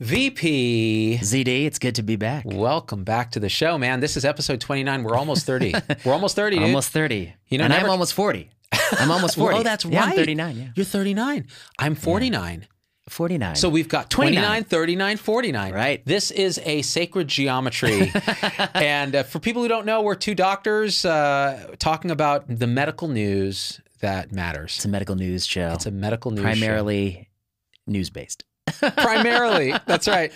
VP. ZD, it's good to be back. Welcome back to the show, man. This is episode 29. We're almost 30. We're almost 30, dude. Almost 30. You know, and never- I'm almost 40. I'm almost 40. Oh, that's Yeah, right. I'm 39, yeah. You're 39. I'm 49. 49. So we've got 29, 39, 49. Right. This is a sacred geometry. and uh, for people who don't know, we're two doctors uh, talking about the medical news that matters. it's a medical news show. It's a medical news show. primarily news based. Primarily. That's right.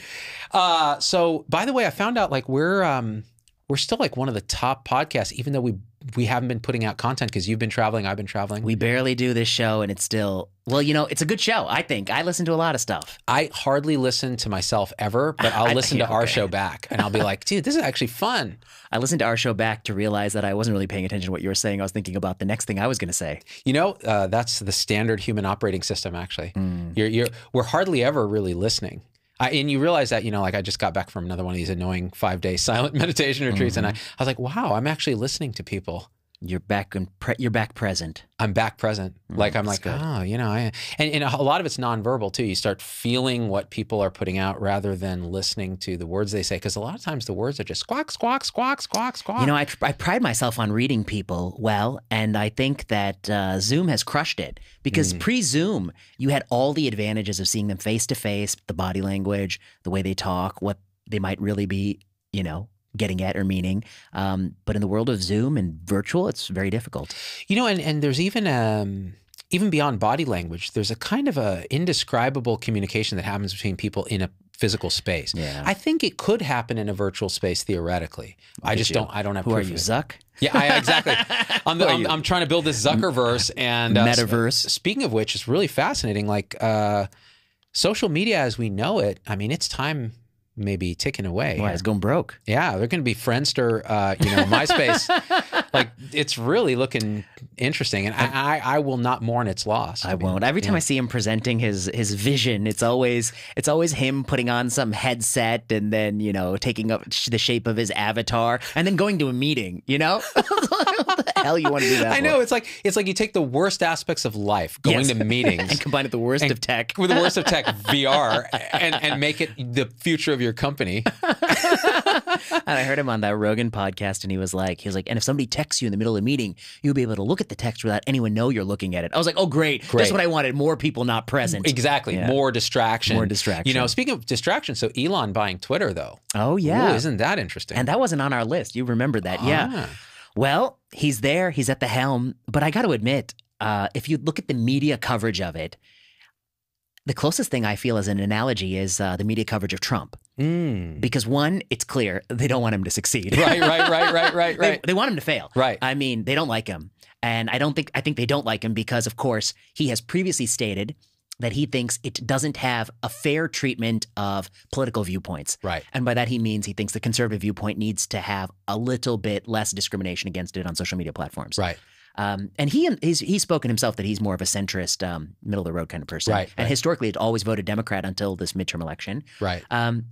Uh so by the way i found out like we're um we're still like one of the top podcasts even though we we haven't been putting out content because you've been traveling i've been traveling. We barely do this show, and it's still, well, you know, it's a good show, I think. I listen to a lot of stuff. i hardly listen to myself ever but i'll listen to yeah, our okay. show back and i'll be like dude this is actually fun I listened to our show back to realize that I wasn't really paying attention to what you were saying. I was thinking about the next thing I was going to say. you know uh, that's the standard human operating system actually Hmm. you're you're we're hardly ever really listening I, and you realize that you know like i just got back from another one of these annoying five day silent meditation retreats and I, Mm-hmm. I was like wow i'm actually listening to people You're back and pre- you're back present. I'm back present. Like I'm like, good. oh, you know, I, and, and a lot of it's nonverbal too. You start feeling what people are putting out rather than listening to the words they say. Because a lot of times the words are just squawk, squawk, squawk, squawk, squawk. You know, I, I pride myself on reading people well, and I think that uh, Zoom has crushed it because Mm. pre Zoom, you had all the advantages of seeing them face to face, the body language, the way they talk, what they might really be, you know, getting at or meaning. Um, but in the world of Zoom and virtual, it's very difficult. you know, and and there's even um even beyond body language, there's a kind of a indescribable communication that happens between people in a physical space. Yeah. I think it could happen in a virtual space theoretically. I just you. don't. I don't have. Who are proof you, of it. Zuck? Yeah, I, exactly. I'm, are I'm. I'm trying to build this Zuckerverse and uh, Metaverse. Speaking of which, it's really fascinating. Like uh, social media as we know it, I mean, it's time maybe ticking away. Why, it's going broke. Yeah, they're going to be Friendster, uh, you know, MySpace. like it's really looking interesting, and I, I, I will not mourn its loss. I won't. Every time I see him presenting his his vision, it's always it's always him putting on some headset and then you know taking up the shape of his avatar and then going to a meeting. You know, hell you want to do that? I know it's like it's like you take the worst aspects of life, going Yes. to meetings, and combine it with the worst of tech. with the worst of tech, VR, and and make it the future of your company. And I heard him on that Rogan podcast, and he was like, he was like, and if somebody texts you in the middle of a meeting, you'll be able to look at the text without anyone know you're looking at it. I was like, oh great, Great. that's what I wanted. More people not present. Exactly. Yeah. More distraction. More distraction. You know, speaking of distraction, so Elon buying Twitter though. Oh Ooh, yeah, isn't that interesting? and that wasn't on our list. You remember that? Yeah. Ah. Well, he's there, he's at the helm, but I got to admit, uh, if you look at the media coverage of it, the closest thing I feel as an analogy is uh, the media coverage of Trump. Mm. Because one, it's clear they don't want him to succeed. Right, right, right, right, right, they, right. they want him to fail. Right. I mean, they don't like him. And I don't think, I think they don't like him because, of course, he has previously stated that he thinks it doesn't have a fair treatment of political viewpoints. Right. And by that, he means he thinks the conservative viewpoint needs to have a little bit less discrimination against it on social media platforms. Right. Um, and he he's, he's spoken himself that he's more of a centrist, um, middle of the road kind of person. Right, And right. historically, had always voted Democrat until this midterm election. Right. Um,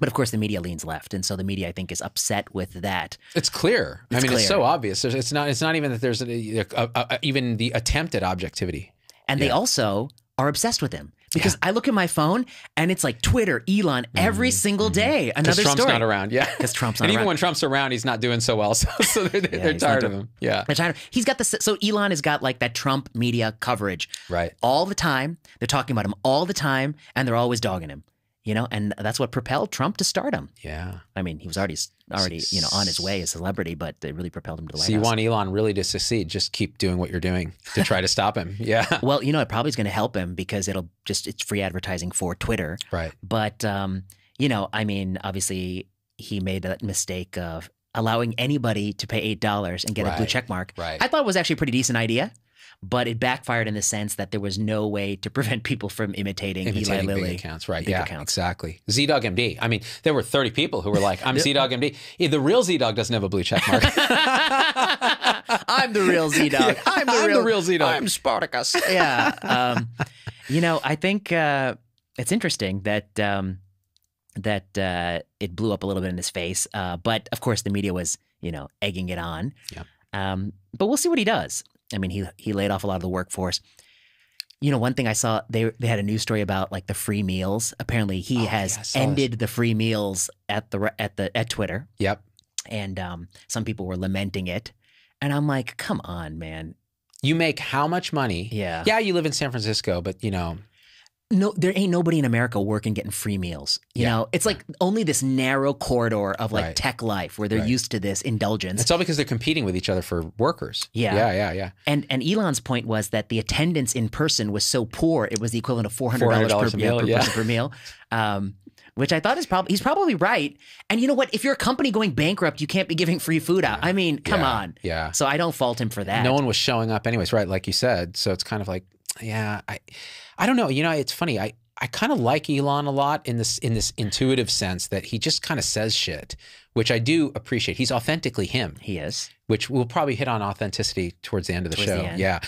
but of course, the media leans left, and so the media, I think, is upset with that. It's clear. I It's mean, it's so obvious. It's not. It's not even that there's a, a, a, even the attempt at objectivity. And they also are obsessed with him because I look at my phone and it's like Twitter, Elon, every mm-hmm. single mm-hmm. day Because another Trump's story. not around. Yeah. Because Trump's not around. and even when Trump's around, he's not doing so well. So, so they're, Yeah, they're tired of him. Yeah. They're tired. he's got the so Elon has got like that Trump media coverage Right. all the time. They're talking about him all the time, and they're always dogging him. You know, and that's what propelled Trump to stardom. Yeah. I mean, he was already already you know on his way as a celebrity, but it really propelled him to the White So you House. want Elon really to succeed? Just keep doing what you're doing to try to stop him. Yeah. well, you know, it probably is going to help him because it'll just it's free advertising for Twitter. Right. But um, you know, I mean, obviously, he made that mistake of allowing anybody to pay eight dollars and get a blue check mark. Right. I thought it was actually a pretty decent idea, but it backfired in the sense that there was no way to prevent people from imitating, Imitating Eli Lilly. accounts, right? big yeah, accounts. exactly. ZDoggMD. I mean, there were 30 people who were like, "I'm ZDoggMD." Yeah, the real ZDogg doesn't have a blue check mark. I'm the real Z Dog. Yeah, I'm the I'm the real, real Z-Dog. I'm Spartacus. Yeah. Um, you know, I think uh, it's interesting that um, that uh, it blew up a little bit in his face, uh, but of course the media was, you know, egging it on. Yep. Um, but we'll see what he does. I mean, he he laid off a lot of the workforce. You know, one thing I saw they they had a news story about like the free meals. Apparently, he Oh, has yeah, ended the free meals at the at the at Twitter, Yep. and um, some people were lamenting it. And I'm like, come on, man. You make how much money? Yeah. Yeah, you live in San Francisco, but you know, No, there ain't nobody in America working getting free meals. You Yeah. know, it's like only this narrow corridor of like Right. tech life where they're Right. used to this indulgence. it's all because they're competing with each other for workers. Yeah. Yeah, yeah, yeah. And and Elon's point was that the attendance in person was so poor, it was the equivalent of four hundred dollars per meal, per yeah. per meal. Um, which I thought is probably he's probably right. And you know what? If you're a company going bankrupt, you can't be giving free food out. I mean, come Yeah, on. Yeah. So I don't fault him for that. No one was showing up anyways, right? Like you said. So it's kind of like, yeah, I I don't know. You know, it's funny. I I kind of like Elon a lot in this in this intuitive sense that he just kind of says shit, which I do appreciate. He's authentically him, he is. which we'll probably hit on authenticity towards the end of the Towards show. end. Yeah.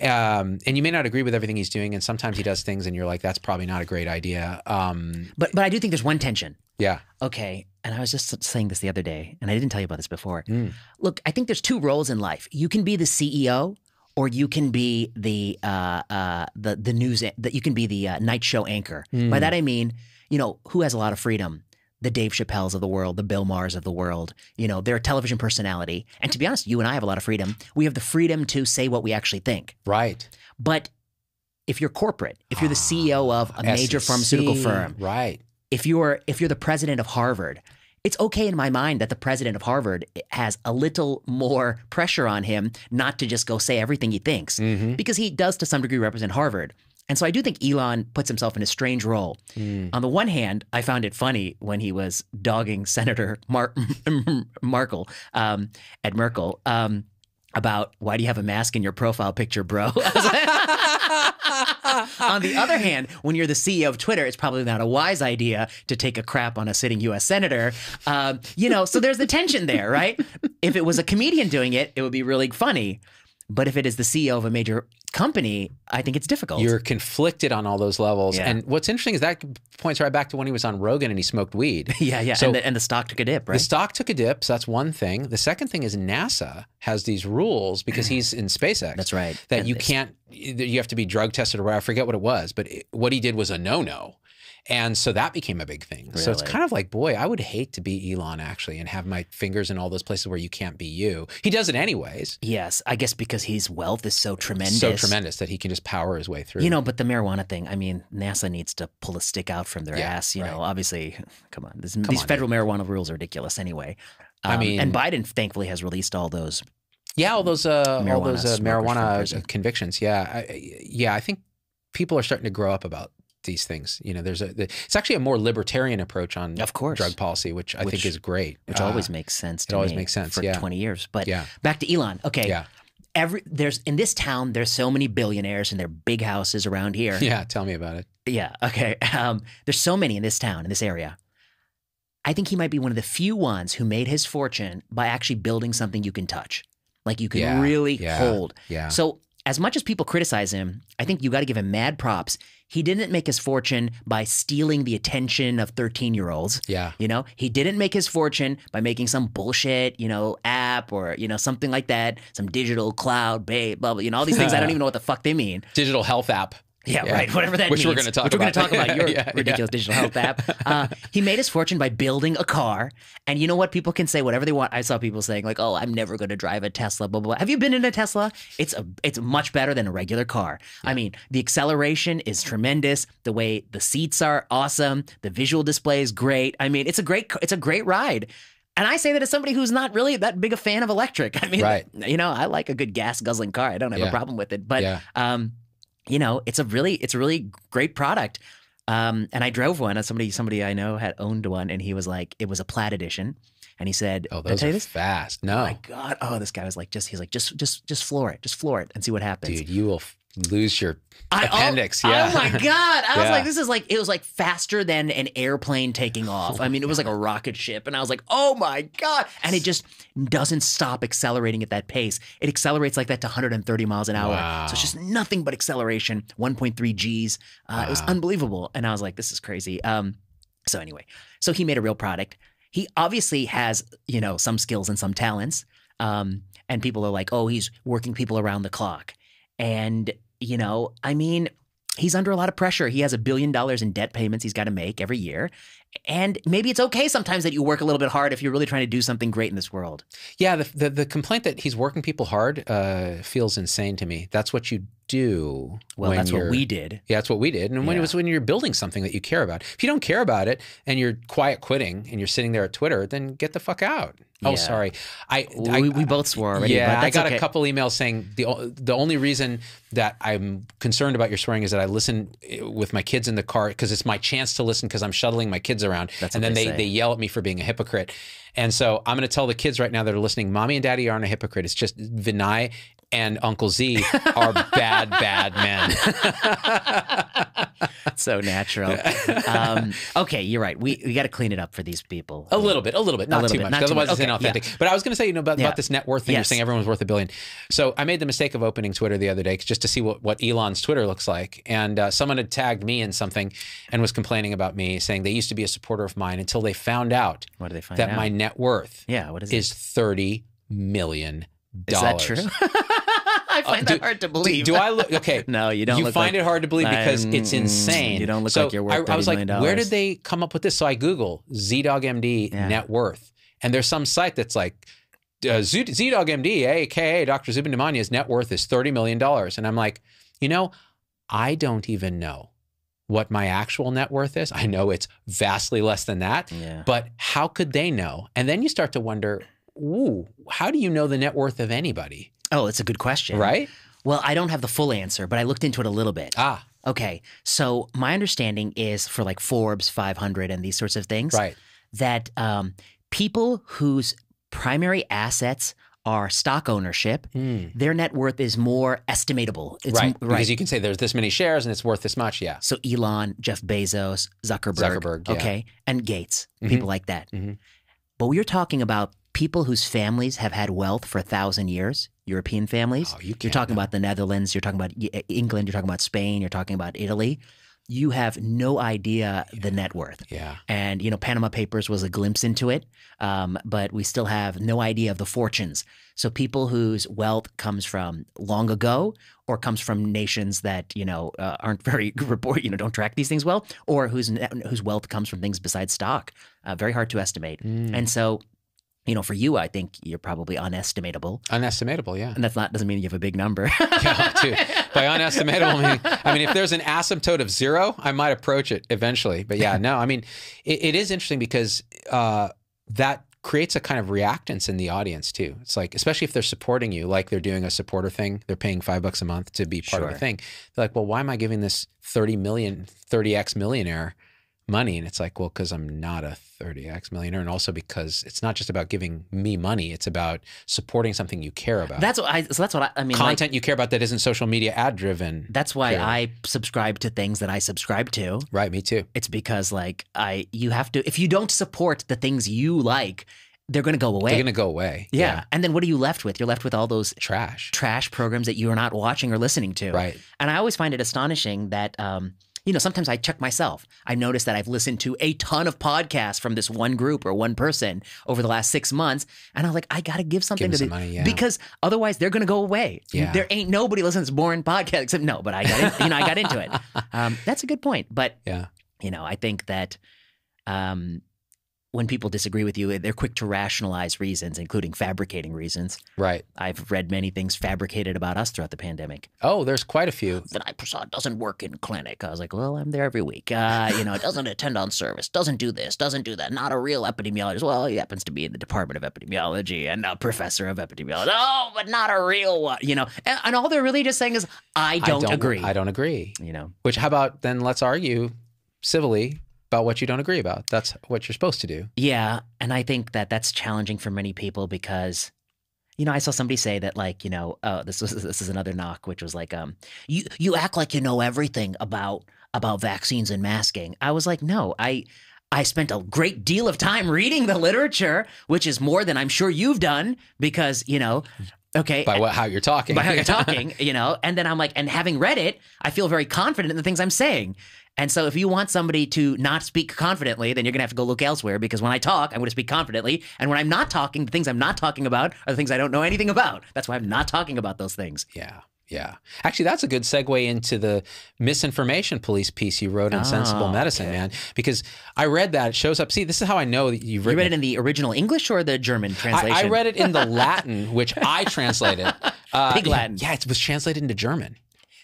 Um, and you may not agree with everything he's doing, and sometimes he does things and you're like, that's probably not a great idea. Um, But but I do think there's one tension. yeah. Okay. And I was just saying this the other day, and I didn't tell you about this before. Mm. Look, I think there's two roles in life. You can be the CEO, or you can be the uh, uh, the the news that you can be the uh, night show anchor. Mm. By that I mean, you know, who has a lot of freedom? The Dave Chappelles of the world, the Bill Maher's of the world. You know, they're a television personality. And to be honest, you and I have a lot of freedom. We have the freedom to say what we actually think. Right. But if you're corporate, if you're the CEO of a major SEC, pharmaceutical firm, Right. if you're if you're the president of Harvard, it's okay in my mind that the president of Harvard has a little more pressure on him not to just go say everything he thinks hmm because he does to some degree represent Harvard. And so I do think Elon puts himself in a strange role. Mm. On the one hand, I found it funny when he was dogging Senator Mar- Markle, um, Ed Markey, um, about why do you have a mask in your profile picture, bro? on the other hand, when you're the CEO of Twitter, it's probably not a wise idea to take a crap on a sitting U.S. senator. Um, you know, so there's the tension there, right? If it was a comedian doing it, it would be really funny. But if it is the CEO of a major company, I think it's difficult. You're conflicted on all those levels. Yeah. And what's interesting is that points right back to when he was on Rogan and he smoked weed. yeah, yeah. So- and, the, and the stock took a dip, right? The stock took a dip, so that's one thing. The second thing is NASA has these rules because he's in SpaceX. That's right. That And you can't, you have to be drug tested or whatever. I forget what it was, but it, what he did was a no no. And so that became a big thing. So it's kind of like, boy, I would hate to be Elon actually and have my fingers in all those places where you can't be you. He does it anyways. Yes, I guess because his wealth is so tremendous. So tremendous that he can just power his way through. You know, but the marijuana thing, I mean, NASA needs to pull a stick out from their Yeah, ass. You know, obviously, come on. This, these on, federal marijuana rules are ridiculous anyway. I Um, mean- and Biden thankfully has released all those. Yeah, all those uh, all Marijuana those uh, marijuana convictions. Yeah, I, I- yeah. I think people are starting to grow up about these things. You know, there's a the, it's actually a more libertarian approach on Of course. drug policy, which I think is great. Which Uh, always makes sense. To it always me makes sense, for yeah. twenty years. But yeah, back to Elon. Okay, yeah, every there's in this town there's so many billionaires in their big houses around here. yeah. Tell me about it. Yeah. Okay. Um, there's so many in this town, in this area. I think he might be one of the few ones who made his fortune by actually building something you can touch, like you can Yeah, really yeah. hold. Yeah, So, as much as people criticize him, I think you got to give him mad props. He didn't make his fortune by stealing the attention of 13 year olds. yeah, You know, he didn't make his fortune by making some bullshit, you know, app or, you know, something like that, some digital cloud, babe, blah, blah, you know, all these things. I don't even know what the fuck they mean. digital health app. Yeah, Yeah. right. Whatever that Which means. we're gonna talk Which we're going to about. talk about your Yeah, yeah. ridiculous digital health app. Uh, he made his fortune by building a car. And you know what? People can say whatever they want. I saw people saying like, "Oh, I'm never going to drive a Tesla." Blah, blah blah. Have you been in a Tesla? It's a it's much better than a regular car. I mean, the acceleration is tremendous. The way the seats are awesome. The visual display is great. I mean, it's a great it's a great ride. And I say that as somebody who's not really that big a fan of electric. I mean, Right. you know, I like a good gas guzzling car. I don't have Yeah. a problem with it. But Yeah. um, you know, it's a really it's a really great product. Um, and I drove one. and Somebody somebody I know had owned one, and he was like, it was a plaid edition, and he said, Oh, "Did those are this?" fast. Oh No, my god! Oh, this guy was like, just he's like, just just just floor it, just floor it, and see what happens. dude, you will lose your I- oh- appendix. oh, yeah. my god! I was like, this is like it was like faster than an airplane taking off. I mean, it was like a rocket ship, and I was like, oh my god! And it just doesn't stop accelerating at that pace. It accelerates like that to 130 miles an hour. Wow. So it's just nothing but acceleration. 1.3 G's. Uh, It was unbelievable, and I was like, this is crazy. Um, so anyway, so he made a real product. He obviously has you know some skills and some talents. Um, and people are like, oh, he's working people around the clock. And, you know, I mean, he's under a lot of pressure. He has a billion dollars in debt payments he's got to make every year. And maybe it's okay sometimes that you work a little bit hard if you're really trying to do something great in this world. Yeah, the, the, the complaint that he's working people hard uh, feels insane to me. That's what you do. Well, that's what we did. Yeah, that's what we did. And when Yeah. it was when you're building something that you care about. If you don't care about it and you're quiet quitting and you're sitting there at Twitter, then get the fuck out. Oh, Yeah. sorry. I, I we, we both swore already. yeah, I got okay. a couple emails saying the the only reason that I'm concerned about your swearing is that I listen eh, with my kids in the car because it's my chance to listen because I'm shuttling my kids around, That's and then they they, they yell at me for being a hypocrite. And so I'm going to tell the kids right now that are listening, mommy and daddy aren't a hypocrite. It's just Vinay and Uncle Z are bad, bad men. so natural. um, okay, you're right. We we got to clean it up for these people. A little bit, a little bit, not little too bit, much. not too Otherwise, much. it's inauthentic. But I was going to say, you know, about, Yeah. about this net worth thing. You're saying everyone's worth a billion. So I made the mistake of opening Twitter the other day just to see what, what Elon's Twitter looks like, and uh, someone had tagged me in something and was complaining about me, saying they used to be a supporter of mine until they found out What do they find that out? my net worth yeah, what is, is thirty million? Is that true? I find do- that hard to believe. do I look okay? No, you don't You look find like- it hard to believe because I'm- it's insane. you don't look so like you're worth I, I was like, million. where did they come up with this? So I Google ZDoggMD Yeah. net worth, and there's some site that's like uh, Z- ZDoggMD, aka Dr. Zubin Damania's net worth is thirty million dollars, and I'm like, you know, I don't even know what my actual net worth is. I know it's vastly less than that, Yeah. but how could they know? And then you start to wonder, ooh, how do you know the net worth of anybody? Oh, it's a good question. Right? Well, I don't have the full answer, but I looked into it a little bit. Ah, Okay. So my understanding is for like Forbes 500 and these sorts of things right. that um, people whose primary assets are stock ownership, Hmm. their net worth is more estimatable. It's right. m- Because you can say there's this many shares and it's worth this much. Yeah. So Elon, Jeff Bezos, Zuckerberg, Zuckerberg, yeah. okay, and Gates, Mhm. people like that. Mhm. But we're talking about people whose families have had wealth for a thousand years, European families. Oh, you You're talking about the Netherlands, you're talking about England, you're talking about Spain, you're talking about Italy. You have no idea the net worth. Yeah. And, you know, Panama Papers was a glimpse into it, um, but we still have no idea of the fortunes. So people whose wealth comes from long ago or comes from nations that, you know, uh, aren't very report, you know, don't track these things well, or whose, whose wealth comes from things besides stock. Uh, very hard to estimate. Mm. And so, you know, for you, I think you're probably unestimatable. Unestimatable. Yeah. And that's not, doesn't mean you have a big number. yeah, too. By unestimatable, I mean, I mean, if there's an asymptote of zero, I might approach it eventually. But yeah, no, I mean, it, it is interesting because uh, that creates a kind of reactance in the audience too. It's like, especially if they're supporting you, like they're doing a supporter thing, they're paying five bucks a month to be part of the thing. They're like, well, why am I giving this 30 million, 30x millionaire money? And it's like, well, because I'm not a 30x millionaire. And also because it's not just about giving me money, it's about supporting something you care about. that's what I, so that's what I, I mean, like, Content you care about that isn't social media ad driven. that's why Sure. I subscribe to things that I subscribe to. Right, me too. It's because like I you have to if you don't support the things you like, they're going to go away. They're gonna go away. yeah. And then what are you left with? You're left with all those Trash. trash programs that you are not watching or listening to. Right. And I always find it astonishing that um you know, sometimes I check myself. I notice that I've listened to a ton of podcasts from this one group or one person over the last six months, and I'm like, I got to give something Give to them yeah. because otherwise they're going to go away. Yeah. There ain't nobody listens to boring podcasts except no, but I got in, you know I got into it. Um, that's a good point, but Yeah. you know, I think that um, when people disagree with you, they're quick to rationalize reasons, including fabricating reasons. Right. I've read many things fabricated about us throughout the pandemic. Oh, there's quite a few. Vinay Prasad doesn't work in clinic. I was like, well, I'm there every week. Uh, you know, it doesn't attend on service, doesn't do this, doesn't do that. Not a real epidemiologist. Well, he happens to be in the Department of Epidemiology and a professor of epidemiology. Oh, but not a real one. You know, and, and all they're really just saying is, I don't, agree. I don't agree. you know, Which how about then let's argue civilly about what you don't agree about. That's what you're supposed to do. Yeah, and I think that that's challenging for many people because you know, I saw somebody say that like, you know, oh, this was this is another knock which was like um you you act like you know everything about about vaccines and masking. I was like, "No, I I spent a great deal of time reading the literature, which is more than I'm sure you've done because, you know, okay, By what how you're talking. by how you're talking, you know. And then I'm like, and having read it, I feel very confident in the things I'm saying. And so, if you want somebody to not speak confidently, then you're gonna have to go look elsewhere because when I talk, I'm gonna speak confidently, and when I'm not talking, the things I'm not talking about are the things I don't know anything about. That's why I'm not talking about those things. yeah. Yeah. Actually, that's a good segue into the misinformation police piece you wrote on Sensible Oh, Medicine, man. Because I read that. It shows up. See, this is how I know that you've You read it in the original English or the German translation? I, I read it in the Latin, which I translated. Uh, Pig Latin. Yeah, it was translated into German.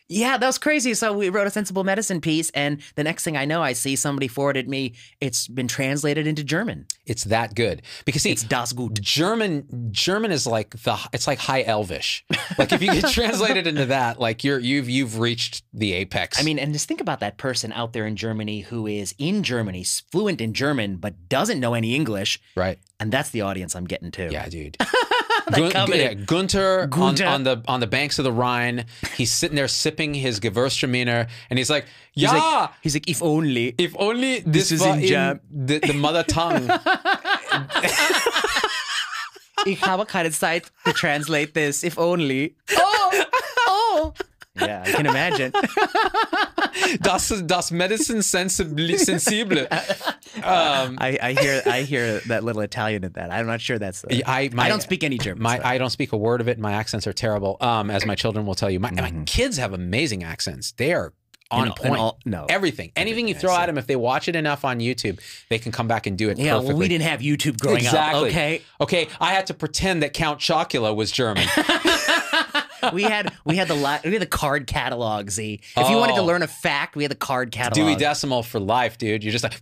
Yeah, that was crazy. So we wrote a sensible medicine piece, and the next thing I know, I see somebody forwarded me. It's been translated into German. It's that good. Because see, It's das gut. German German is like the it's like high elvish. Like if you get translated into that, like you're you've you've reached the apex. I mean, and just think about that person out there in Germany who is in Germany, fluent in German, but doesn't know any English, right? and that's the audience I'm getting to. Yeah, dude. Gun- comedy. yeah, Gunter, Gunter. On, on the on the banks of the Rhine. He's sitting there sipping his Gewürztraminer, and he's like, He's "Yeah, like, he's like, if only. if only this, is in in the, the mother tongue." Ich habe keine Zeit to translate this. If only. Oh, oh. Yeah, I can imagine. das das Medicine sensible sensible. Um, I, I hear I hear that little Italian in that. I'm not sure that's. The, I, my, I don't speak any German. My so. I don't speak a word of it. My accents are terrible. Um, as my children will tell you, my, my kids have amazing accents. They are on In- in point. all- no. everything, anything you throw at them, if they watch it enough on YouTube, they can come back and do it yeah, perfectly. we didn't have YouTube growing exactly. up. Okay, Okay. I had to pretend that Count Chocula was German. we had we had the li- we had the card catalog. Z, if you wanted to Oh. learn a fact, we had the card catalog. Dewey Decimal for life, dude. You're just like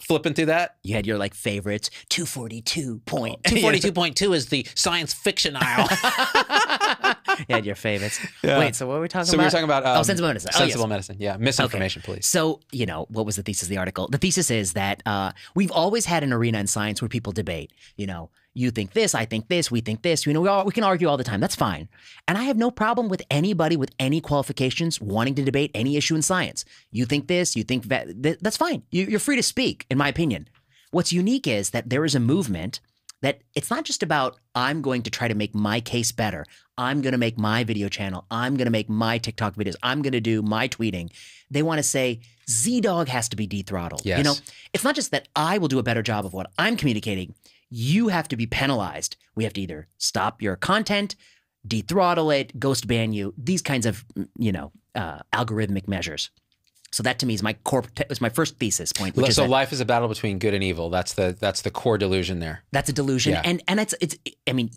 flipping through that. you had your like favorites. Two forty two point. Two forty two point two is the science fiction aisle. you had your favorites. Yeah. Wait, so what were we talking so about? we were talking about um, oh, sensible medicine. Oh, yes. sensible medicine. Yeah, misinformation, police. So, you know, what was the thesis of the article? The thesis is that uh, we've always had an arena in science where people debate. You know, you think this, I think this, we think this. You know, we, all, we can argue all the time. That's fine. And I have no problem with anybody with any qualifications wanting to debate any issue in science. You think this, you think that, th- that's fine. You, you're free to speak, in my opinion. What's unique is that there is a movement that it's not just about I'm going to try to make my case better. I'm going to make my video channel. I'm going to make my TikTok videos. I'm going to do my tweeting. They want to say Z Dog has to be dethrottled. You know, it's not just that I will do a better job of what I'm communicating. You have to be penalized. We have to either stop your content, dethrottle it, ghost ban you. These kinds of you know uh, algorithmic measures. So that to me is my core. Was my first thesis point, which is so that life is a battle between good and evil. That's the that's the core delusion there. That's a delusion, Yeah. and and it's it's. I mean,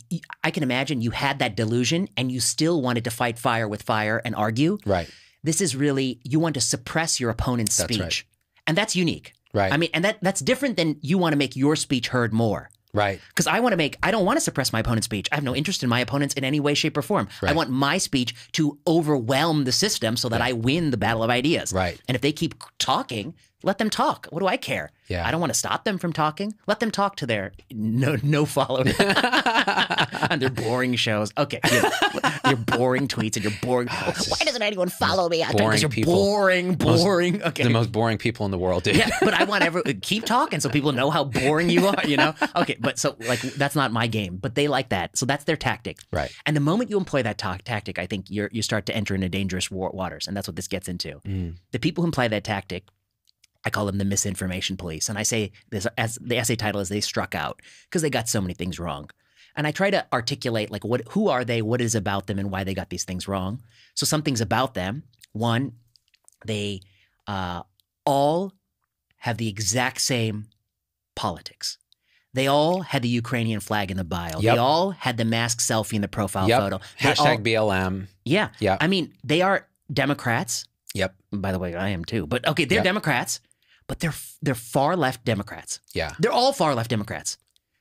I can imagine you had that delusion, and you still wanted to fight fire with fire and argue. Right. This is really you want to suppress your opponent's That's speech, right. and that's unique. Right. I mean, and that that's different than you want to make your speech heard more. Right. Because I want to make, I don't want to suppress my opponent's speech. I have no interest in my opponents in any way, shape, or form. I want my speech to overwhelm the system so that I win the battle of ideas. Right. And if they keep talking, let them talk. What do I care? Yeah. I don't want to stop them from talking. Let them talk to their no no followers on their boring shows. Okay, your, your boring tweets and your boring. Why doesn't anyone follow me? boring Because you're people. boring, boring. okay, The most boring people in the world, dude. yeah, but I want every keep talking so people know how boring you are, you know? Okay, but so like that's not my game, but they like that. So that's their tactic. Right. And the moment you employ that ta- tactic, I think you're you start to enter into dangerous war- waters, and that's what this gets into. Mm. The people who employ that tactic, I call them the misinformation police, and I say this as the essay title is they struck out because they got so many things wrong. And I try to articulate like what who are they, what is about them, and why they got these things wrong. So some things about them. One, they uh, all have the exact same politics. They all had the Ukrainian flag in the bio. Yep. They all had the mask selfie in the profile Yep. photo. They all- Hashtag BLM. yeah. Yeah. I mean, they are Democrats. Yep. By the way, I am too. But okay, they're Yep. Democrats, but they're they're far left Democrats. Yeah. They're all far left Democrats.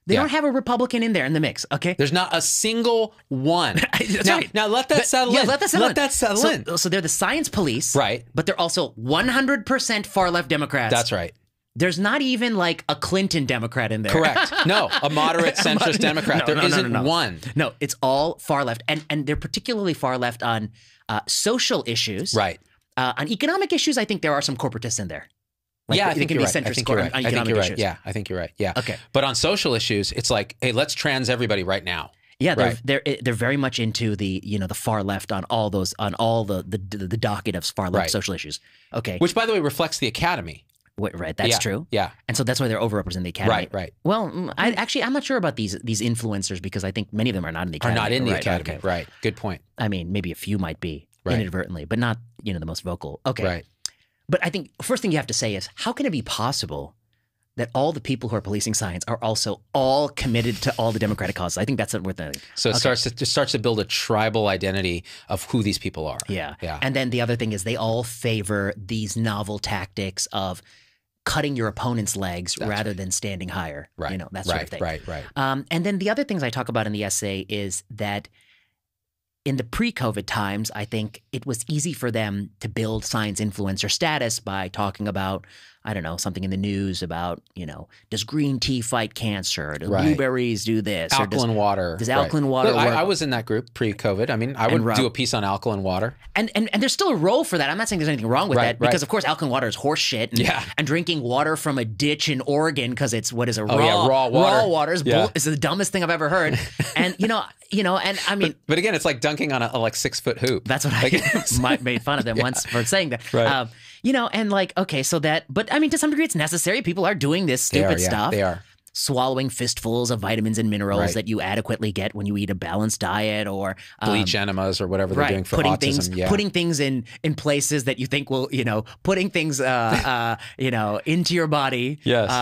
They Yeah. don't have a Republican in there in the mix. Okay. There's not a single one. That's now, right. now let that But- settle yeah, in. let that settle in. that settle so, in. So they're the science police, Right. But they're also 100% far left Democrats. That's right. There's not even like a Clinton Democrat in there. Correct. No, a moderate centrist Democrat. No, There no, no, not no, no. one. No, it's all far left, and and they're particularly far left on uh, social issues. Right. Uh, on economic issues, I think there are some corporatists in there. Like, yeah, I think can you're be right. I think on- you're right. I think economic you're right. issues. Yeah, I think you're right. Yeah. Okay. But on social issues, it's like, hey, let's trans everybody right now. Yeah, they're, Right. they're they're very much into the you know the far left on all those on all the the, the docket of far left Right. social issues. Okay, Which, by the way, reflects the academy. Wait, right, that's Yeah, true. Yeah. And so that's why they're overrepresented in the academy. Right. Right. Well, mm, I actually I'm not sure about these these influencers because I think many of them are not in the Are academy. not in the Right, academy. okay. Right. Good point. I mean, maybe a few might be Right. inadvertently, but not you know the most vocal. Okay. Right. But I think first thing you have to say is how can it be possible that all the people who are policing science are also all committed to all the democratic causes? I think that's worth noting. So it Okay. starts to it starts to build a tribal identity of who these people are. Yeah. Yeah. And then the other thing is they all favor these novel tactics of cutting your opponent's legs That's rather than standing higher. Right. You know, that right. sort of thing. Right. Right. Um, and then the other things I talk about in the essay is that in the pre-COVID times, I think it was easy for them to build science influencer status by talking about, I don't know, something in the news about, you know, does green tea fight cancer? Do Right. blueberries do this? Or does- Alkaline water. does right. alkaline water Look, I, work? I was in that group pre-COVID. I mean, I would And do a piece on alkaline water. and, and and there's still a role for that. I'm not saying there's anything wrong with Right, that because right. of course alkaline water is horse shit. And, Yeah. and drinking water from a ditch in Oregon because it's what is a raw Oh, yeah, raw water. raw water is, Yeah. bull- is the dumbest thing I've ever heard. and you know you know and I mean But again, it's like dunking on a, a like six foot hoop. That's what Like, I made fun of them once for saying that. Right. Um, you know, and like, okay, so that, but I mean, to some degree, it's necessary. People are doing this They stupid are, yeah, stuff, They are. Swallowing fistfuls of vitamins and minerals Right. that you adequately get when you eat a balanced diet, or um, Bleach enemas or whatever they're doing for putting autism. things, yeah. putting things in in places that you think will, you know, putting things, uh, uh, you know, into your body, Yes. uh,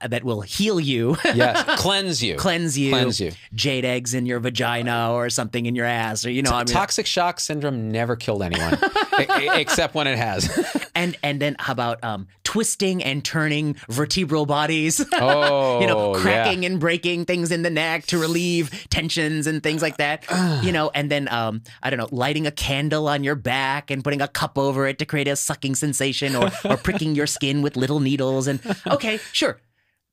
uh, that will heal you. yes. Cleanse you. Cleanse you, Cleanse you. jade eggs in your vagina or something in your ass, or you know, I mean, Toxic shock syndrome never killed anyone, except when it has. and and then how about um, twisting and turning vertebral bodies? Oh, you know, cracking yeah. and breaking things in the neck to relieve tensions and things like that. you know, and then um, I don't know, lighting a candle on your back and putting a cup over it to create a sucking sensation, or or pricking your skin with little needles. And okay, sure,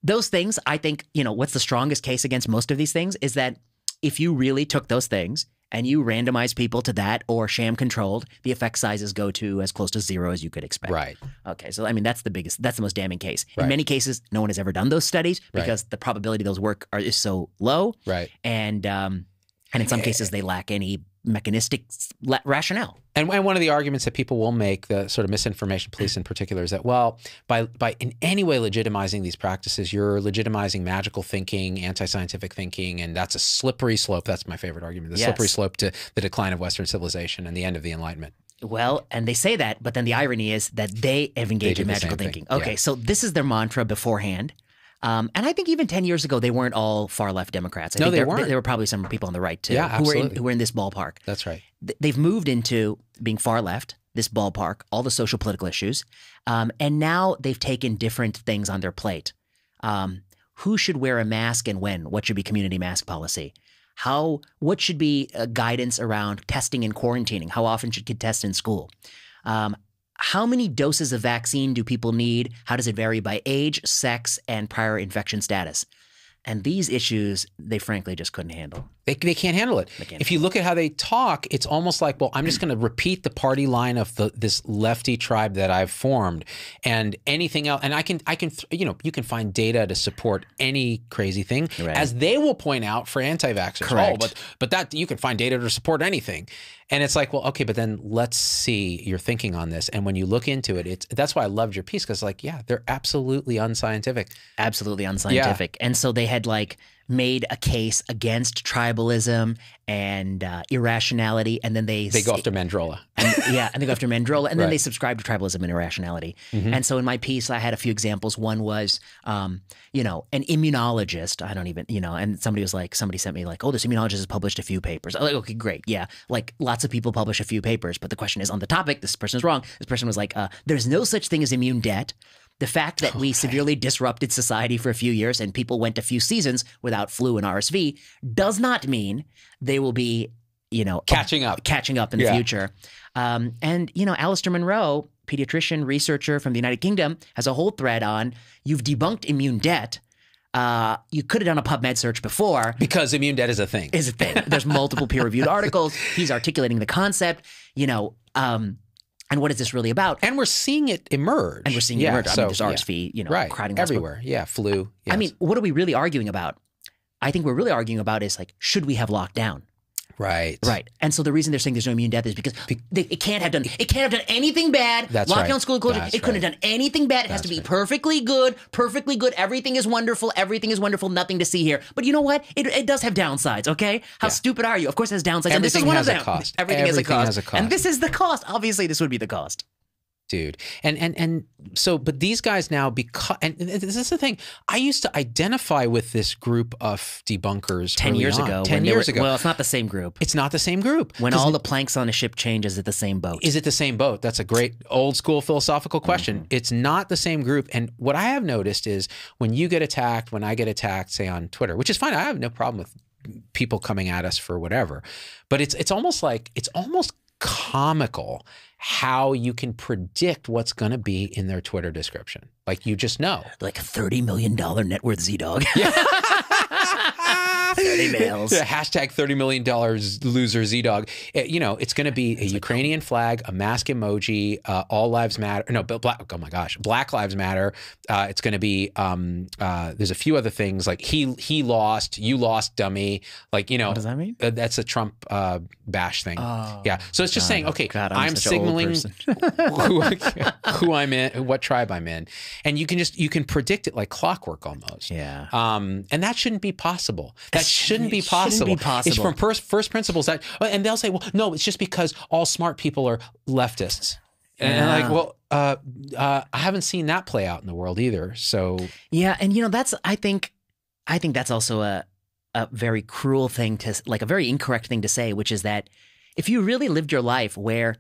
those things. I think you know what's the strongest case against most of these things is that if you really took those things. And you randomize people to that or sham controlled, the effect sizes go to as close to zero as you could expect. Right. Okay, so I mean that's the biggest, that's the most damning case. Right. In many cases, no one has ever done those studies Right. because the probability those work are, is so low, Right. and um, and in some cases they lack any mechanistic rationale. And, and one of the arguments that people will make, the sort of misinformation police in particular, is that well, by by in any way legitimizing these practices, you're legitimizing magical thinking, anti-scientific thinking, and that's a slippery slope. That's my favorite argument: the Yes. slippery slope to the decline of Western civilization and the end of the Enlightenment. Well, and they say that, but then the irony is that they have engaged in magical same thing, thinking. yeah. Okay, so this is their mantra beforehand. Um, and I think even 10 years ago, they weren't all far left Democrats. I No, think they there, weren't. There were probably some people on the right too Yeah, who, were in, who were in this ballpark. That's right. they've moved into being far left, this ballpark, all the social political issues, um, and now they've taken different things on their plate. Um, who should wear a mask and when? What should be community mask policy? How? What should be uh, guidance around testing and quarantining? How often should kids test in school? Um, how many doses of vaccine do people need? How does it vary by age, sex, and prior infection status? And these issues, they frankly just couldn't handle. They, they can't handle it. can't If you look at how they talk, it's almost like, well, I'm just going to repeat the party line of the this lefty tribe that I've formed, and anything else. And I can, I can, you know, you can find data to support any crazy thing, Right. as they will point out for anti-vaxxers. Oh, Correct. Oh, but but that you can find data to support anything, and it's like, well, okay, but then let's see your thinking on this. And when you look into it, it's that's why I loved your piece because, like, yeah, they're absolutely unscientific. absolutely unscientific. And so they had like made a case against tribalism and uh, irrationality, and then they They go after Mandrola. and, yeah, and they go after Mandrola, and then Right. they subscribe to tribalism and irrationality. Mhm. And so in my piece, I had a few examples. One was, um, you know, an immunologist. I don't even, you know, and somebody was like, somebody sent me like, oh, this immunologist has published a few papers. I'm like, okay, great, yeah, like lots of people publish a few papers, but the question is on the topic. This person is wrong. This person was like, uh, there's no such thing as immune debt. The fact that we severely disrupted society for a few years and people went a few seasons without flu and RSV does not mean they will be, you know, Catching up. catching up in the future. Um, and you know, Alistair Monroe, pediatrician researcher from the United Kingdom, has a whole thread on you've debunked immune debt. Uh, you could have done a PubMed search before. Because immune debt is a thing. Is a thing. There's multiple peer-reviewed articles. He's articulating the concept. You know, um, and what is this really about? and we're seeing it emerge. And we're seeing it yeah, emerge. I mean, there's yeah. RSV. You know, right crowding hospital. everywhere. Yeah, flu. I mean, what are we really arguing about? I think we're really arguing about is like, should we have lockdown? Right. Right. And so the reason they're saying there's no immune debt is because they, it can't have done it can't have done anything bad. That's Lockdown, right. school closure. That's it couldn't right. have done anything bad. It has to be perfectly good, perfectly good. Everything is wonderful. Everything is wonderful. Nothing to see here. But you know what? It, it does have downsides. Okay. How stupid are you? Of course, it has downsides. and this is one has of a them. cost. Everything, has, a cost. has a cost. And this is the cost. Obviously, this would be the cost. Dude. And and and so, but these guys now because and this is the thing. I used to identify with this group of debunkers Ten years on. ago. Ten years were- ago. Well, it's not the same group. it's not the same group. When all the planks on a ship change, is it the same boat? is it the same boat? That's a great old school philosophical question. Mm-hmm. It's not the same group. And what I have noticed is when you get attacked, when I get attacked, say on Twitter, which is fine. I have no problem with people coming at us for whatever. But it's it's almost like it's almost comical how you can predict what's going to be in their Twitter description. Like you just know. like a thirty million dollar net worth Z dog. 30 males. Hashtag $30 million loser Z Dog. You know, it's going to be a Ukrainian flag, a mask emoji, uh, all lives matter. No, but black, oh my gosh, Black Lives Matter. Uh, it's going to be, um, uh, there's a few other things like he he lost, you lost, dummy. Like, you know, What does that mean? uh, that's a Trump uh, bash thing. Oh, yeah. So it's just saying, okay, God, I'm I'm, such an old signaling who, who I'm in, what tribe I'm in. And you can just, you can predict it like clockwork almost. Yeah. Um, and that shouldn't be possible. That shouldn't be it shouldn't possible. be possible. It's from first, first principles that, and they'll say, well, no, it's just because all smart people are leftists. And Yeah. like, well, uh, uh, I haven't seen that play out in the world either. So Yeah, and you know that's I think I think that's also a a very cruel thing to like a very incorrect thing to say, which is that if you really lived your life where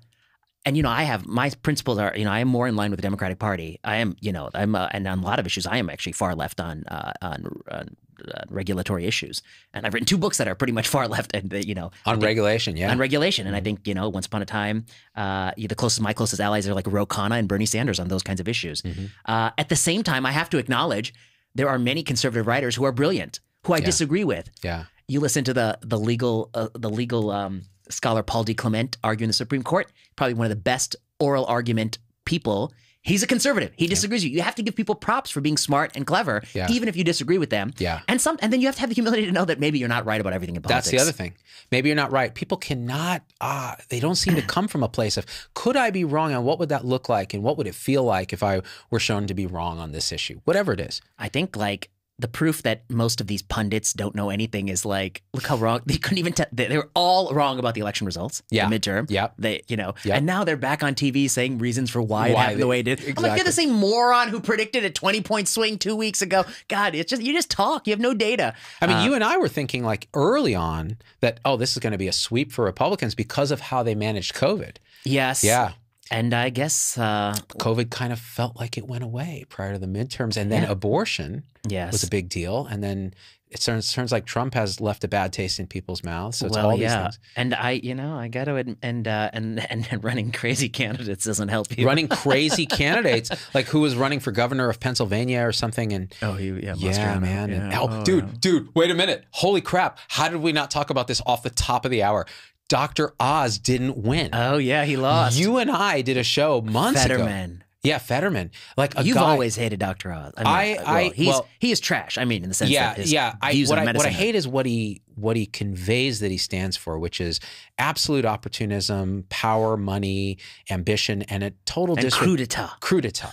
and you know I have my principles are you know I am more in line with the Democratic Party. I am you know I'm uh, and on a lot of issues I am actually far left on uh, on, on uh, regulatory issues, and I've written two books that are pretty much far left and uh, you know on regulation, yeah. on regulation. And I think, you know, once upon a time, uh, the closest, my closest allies are like Ro Khanna and Bernie Sanders on those kinds of issues. Mhm. Uh, at the same time, I have to acknowledge there are many conservative writers who are brilliant, who I Yeah. disagree with. yeah. You listen to the the legal uh, the legal um, scholar Paul D. Clement argue in the Supreme Court, probably one of the best oral argument people. He's a conservative. He disagrees with you. You have to give people props for being smart and clever, Yeah. even if you disagree with them. Yeah. And some, and then you have to have the humility to know that maybe you're not right about everything in politics. That's the other thing. Maybe you're not right. People cannot, ah, they don't seem to come from a place of, could I be wrong and what would that look like? And what would it feel like if I were shown to be wrong on this issue? Whatever it is. I think like the proof that most of these pundits don't know anything is like, look how wrong they couldn't even. tell they, they were all wrong about the election results. Yeah. the midterm. Yep. They, you know, Yep. and now they're back on TV saying reasons for why, it Why happened they- the way it did. I'm like, exactly. you're the same moron who predicted a 20 point swing two weeks ago. God, it's just you just talk. You have no data. I mean, Uh, you and I were thinking like early on that, oh, this is going to be a sweep for Republicans because of how they managed COVID. yes. Yeah. And I guess uh, COVID kind of felt like it went away prior to the midterms. And then Yeah. abortion yes. was a big deal. And then it turns, turns like Trump has left a bad taste in people's mouths. So it's well, all these yeah, things. and I, you know, I got to, and uh, and and running crazy candidates doesn't help you. Running crazy candidates, like who was running for governor of Pennsylvania or something. And Oh, he, yeah, yeah, man. And, oh, Oh, dude, yeah. dude, wait a minute. Holy crap. How did we not talk about this off the top of the hour? Dr. Oz didn't win. Oh yeah, he lost. You and I did a show months ago. Fetterman. Yeah, Fetterman. Like a You've guy, always hated Dr. Oz. I, mean, I- well, I- he's well- he is trash. I mean, in the sense yeah, that his yeah. I, what, I, what. I hate is what he what he conveys that he stands for, which is absolute opportunism, power, money, ambition, and a total and coup d'etat. Crudita.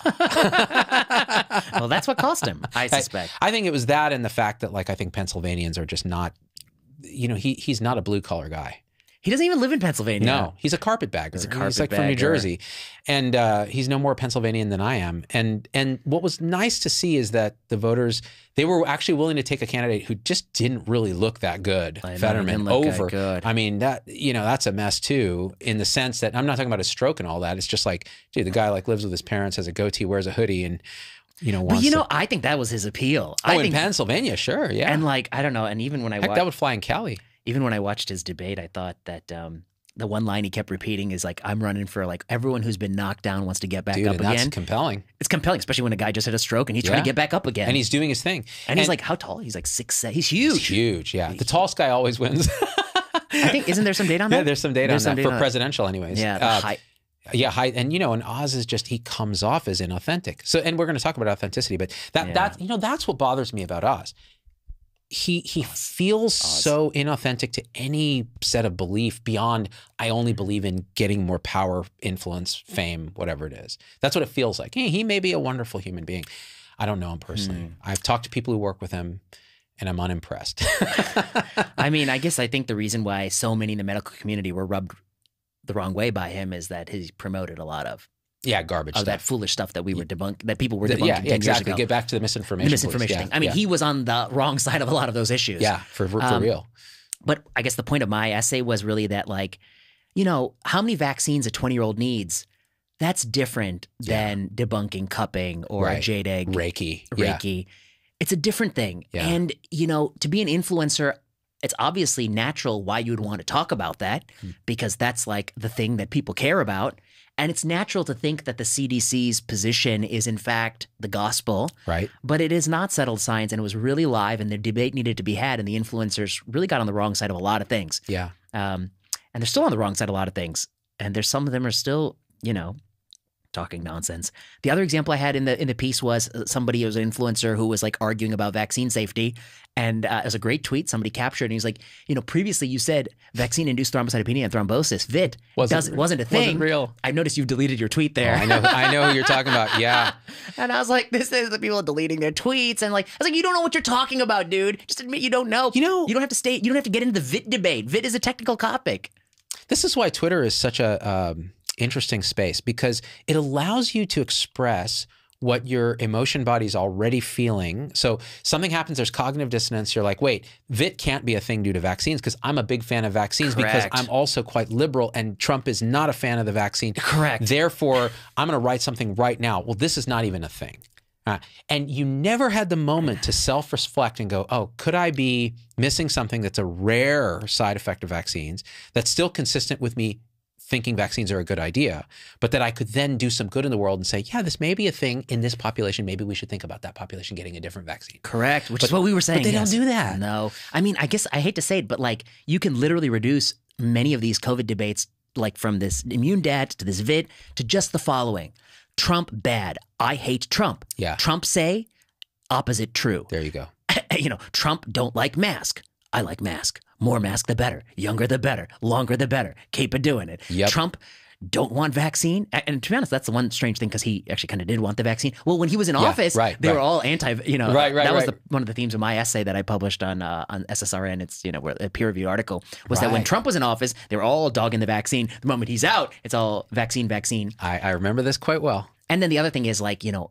well, that's what cost him. I suspect. I think it was that and the fact that like I think Pennsylvanians are just not you know, he he's not a blue collar guy. He doesn't even live in Pennsylvania. No, he's a carpetbagger. He's a like from New. Jersey, and uh, he's no more Pennsylvanian than I am. And and what was nice to see is that the voters they were actually willing to take a candidate who just didn't really look that good, I Fetterman, didn't look that over. good. I mean that you know that's a mess too, in the sense that I'm not talking about a stroke and all that. It's just like, dude, the guy like lives with his parents, has a goatee, wears a hoodie, and you know But you know, to. I think that was his appeal. Oh, I in think, Pennsylvania, sure, yeah. and like I don't know, and even when I Heck, watched, that would fly in Cali. Even when I watched his debate, I thought that um, the one line he kept repeating is like, "I'm running for like everyone who's been knocked down wants to get back Dude, up and that's again." compelling. it's compelling, especially when a guy just had a stroke and he's trying to get back up again. And he's doing his thing. and he's like, how tall? He's like six. se- He's huge. He's huge, yeah. The tallest guy always wins. I think isn't there some data on that? yeah, there's some data There's on some that data for presidential, anyways. Yeah, Uh, height. yeah, and you know, and Oz is just he comes off as inauthentic. So, and we're going to talk about authenticity, but that Yeah. that you know that's what bothers me about Oz. He he feels so inauthentic to any set of belief beyond I only believe in getting more power, influence, fame, whatever it is. That's what it feels like. Hey, he may be a wonderful human being. I don't know him personally. Hmm. I've talked to people who work with him and I'm unimpressed. I mean, I guess I think the reason why so many in the medical community were rubbed the wrong way by him is that he promoted a lot of, yeah, garbage of stuff. that foolish stuff that we were debunk that people were The- debunking yeah, 10 years exactly. Get back to the the misinformation. please. misinformation Yeah, thing. I mean, yeah. he was on the wrong side of a lot of those issues. yeah, for, for Um, real. But I guess the point of my essay was really that, like, you know, how many vaccines a 20 year old needs, that's different Yeah. than debunking cupping or Right. egg Reiki. Yeah. Reiki. It's a different thing. Yeah. And, you know, to be an influencer, it's obviously natural why you'd want to talk about that Hmm. because that's like the thing that people care about. And it's natural to think that the CDC's position is, in fact, the gospel, Right. but it is not settled science and it was really live and the debate needed to be had. And the influencers really got on the wrong side of a lot of things. Yeah. Um, and they're still on the wrong side of a lot of things. And there's some of them are still, you know, talking nonsense. The other example I had in the in the piece was uh, somebody who was an influencer who was like arguing about vaccine safety, and uh, it was a great tweet. Somebody captured, and he's like, you know, previously you said vaccine induced thrombocytopenia and thrombosis, VIT, Wasn't wasn't a thing. Wasn't real. I noticed you've deleted your tweet Oh, there. I know. I know who you're talking about. Yeah. and I was like, this is the people deleting their tweets, and like, I was like, you don't know what you're talking about, dude. Just admit you don't know. You know- you don't have to stay. You don't have to get into the VIT debate. VIT is a technical topic. This is why Twitter is such a um, interesting space because it allows you to express what your emotion body's already feeling. So something happens, there's cognitive dissonance. You're like, wait, VIT can't be a thing due to vaccines because I'm a big fan of vaccines because I'm also quite liberal and Trump is not a fan of the vaccine. Correct. Therefore, I'm going to write something right now. Well, this is not even a thing. Uh, and you never had the moment to self reflect and go, oh, could I be missing something that's a rare side effect of vaccines that's still consistent with me thinking vaccines are a good idea, but that I could then do some good in the world and say, yeah, this may be a thing in this population. Maybe we should think about that population getting a different vaccine. Correct, which is what we were saying. But they don't do that. No, I mean, I guess I hate to say it, but like you can literally reduce many of these COVID debates, like from this immune debt to this vid, to just the following: Trump bad. I hate Trump. Yeah. Trump say opposite true. There you go. you know, Trump don't like mask. I like mask. More mask the better. Younger the better. Longer the better. Keep it doing it. Yep. Trump don't want vaccine. And to be honest, that's the one strange thing because he actually kind of did want the vaccine. Well, when he was in office, right, they were all anti. You know, Right, right, That was right. the, one of the themes of my essay that I published on uh, on SSRN. It's you know a peer reviewed article was that when Trump was in office, they were all dogging the vaccine. The moment he's out, it's all vaccine, vaccine. I, I remember this quite well. And then the other thing is like, you know,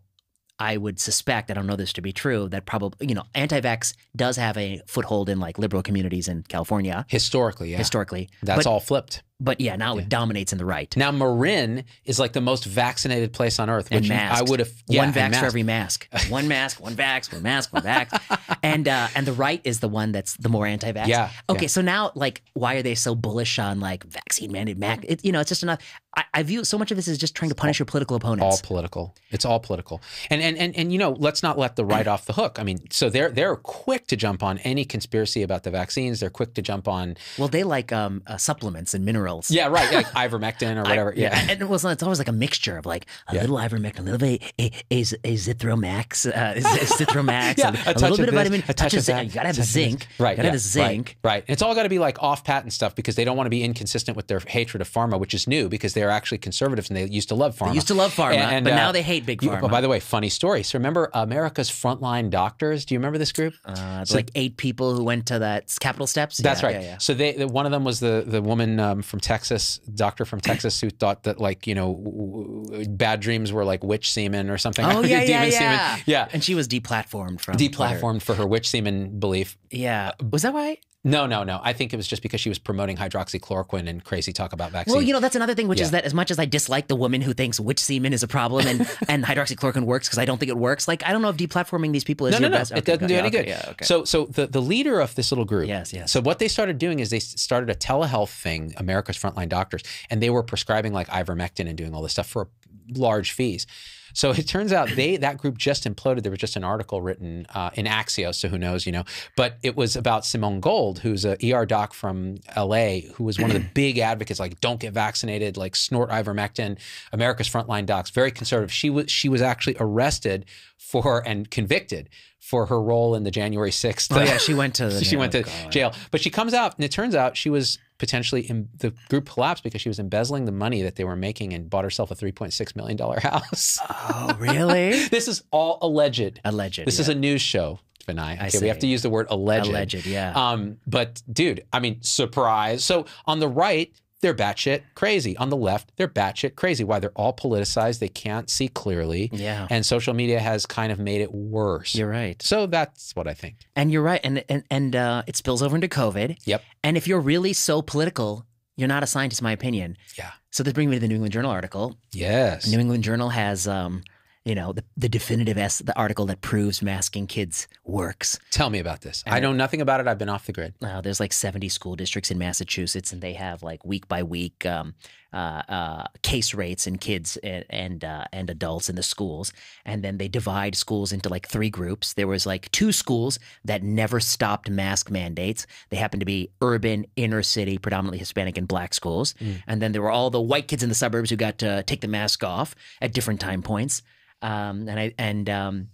I would suspect, I don't know this to be true, that probably, you know, anti vax does have a foothold in like liberal communities in California Historically, yeah. historically. That's but, all flipped. But yeah, now it dominates in the right. Now, Marin is like the most vaccinated place on earth, which. I would have. Yeah, one vax for every mask. One mask, one vax, one mask, one vax. and uh, and the right is the one that's the more anti-vax. Yeah, Okay, yeah. so now like, why are they so bullish on like vaccine mandate? Mac, it, you know, it's just enough. I, I view so much of this as just trying to punish your political opponents. all political. It's all political. And and and and you know, let's not let the right off the hook. I mean, so they're they're quick to jump on any conspiracy about the vaccines. They're quick to jump on well, they like um, uh, supplements and minerals. Yeah, right, like ivermectin or whatever. I- yeah. and it was it's always like a mixture of like a Yeah. little ivermectin, a little bit a, a, a Zithromax, uh, Zithromax, Yeah, a, a little bit of this, vitamin, a touch of zinc. You gotta have the touch of this. zinc, Right. You gotta yeah, have zinc. Right. right. It's all got to be like off patent stuff because they don't want to be inconsistent with their hatred of pharma, which is new because they're actually conservatives and they used to love pharma. They used to love pharma, And- and, but uh, now they hate big you- pharma. oh, by the way, funny story. So remember America's frontline doctors? Do you remember this group? Uh, So- like eight people who went to that Capitol steps. That's Yeah, right. Yeah, yeah. So they, one of them was the the woman um, from Texas, doctor from Texas, who thought that like you know w- w- bad dreams were like witch semen or something. Oh yeah, yeah, Demon yeah. semen. Yeah. And she was deplatformed from Twitter. Deplatformed for her witch semen belief. Yeah. Uh, was that right? No, no, no. I think it was just because she was promoting hydroxychloroquine and crazy talk about vaccines. Well, you know, that's another thing, which is that as much as I dislike the woman who thinks witch semen is a problem and, and hydroxychloroquine works because I don't think it works, like, I don't know if deplatforming these people is no, your no, no. best. it okay, doesn't do any okay, good. Yeah, okay. So, so the, the leader of this little group. Yes, yes. So what they started doing is they started a telehealth thing, America's Frontline Doctors, and they were prescribing like ivermectin and doing all this stuff for large fees. So it turns out they that group just imploded. There was just an article written uh, in Axios, so who knows, you know. But it was about Simone Gold, who's a ER doc from LA, who was one of the big advocates, like don't get vaccinated, like snort ivermectin. America's frontline docs, very conservative. She was she was actually arrested for and convicted for her role in the January 6th. Oh yeah, she went to the she went to God. jail. But she comes out, and it turns out she was potentially in, the group collapsed because she was embezzling the money that they were making and bought herself a 3.6 million dollar house. Oh really? this is all alleged. Alleged. This yeah. is a news show, Vinay. Okay, we have to use the word alleged. alleged. Yeah. Um, but dude, I mean, surprise. So on the right, they're batshit crazy. On the left, they're batshit crazy. Why? They're all politicized. They can't see clearly. yeah. And social media has kind of made it worse. You're right. So that's what I think. And you're right. And and and uh, it spills over into COVID. Yep. And if you're really so political, you're not a scientist, in my opinion. Yeah. So this brings me to the New England Journal article. Yes. New England Journal has, um, you know, the, the definitive es- the article that proves masking kids works. Tell me about this. I know nothing about it. I've been off the grid. Uh, there's like 70 school districts in Massachusetts, and they have like week by week um, uh, uh, case rates in kids and and, uh, and adults in the schools, and then they divide schools into like three groups. There was like two schools that never stopped mask mandates. They happened to be urban, inner city, predominantly Hispanic and Black schools, Mm. and then there were all the white kids in the suburbs who got to take the mask off at different time points. Um, and I and um,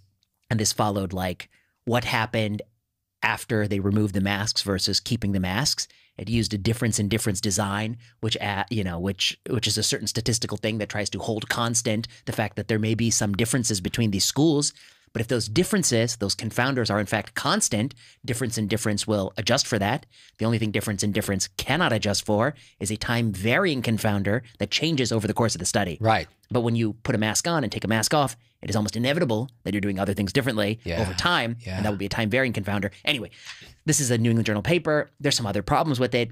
and this followed like what happened after they removed the masks versus keeping the masks. It used a difference in difference design, which at, you know, which which is a certain statistical thing that tries to hold constant the fact that there may be some differences between these schools. But if those differences, those confounders are in fact constant, difference in difference will adjust for that. The only thing difference in difference cannot adjust for is a time varying confounder that changes over the course of the study. Right. But when you put a mask on and take a mask off, it is almost inevitable that you're doing other things differently Yeah. over time. Yeah. And that would be a time varying confounder. Anyway, this is a New England Journal paper. There's some other problems with it.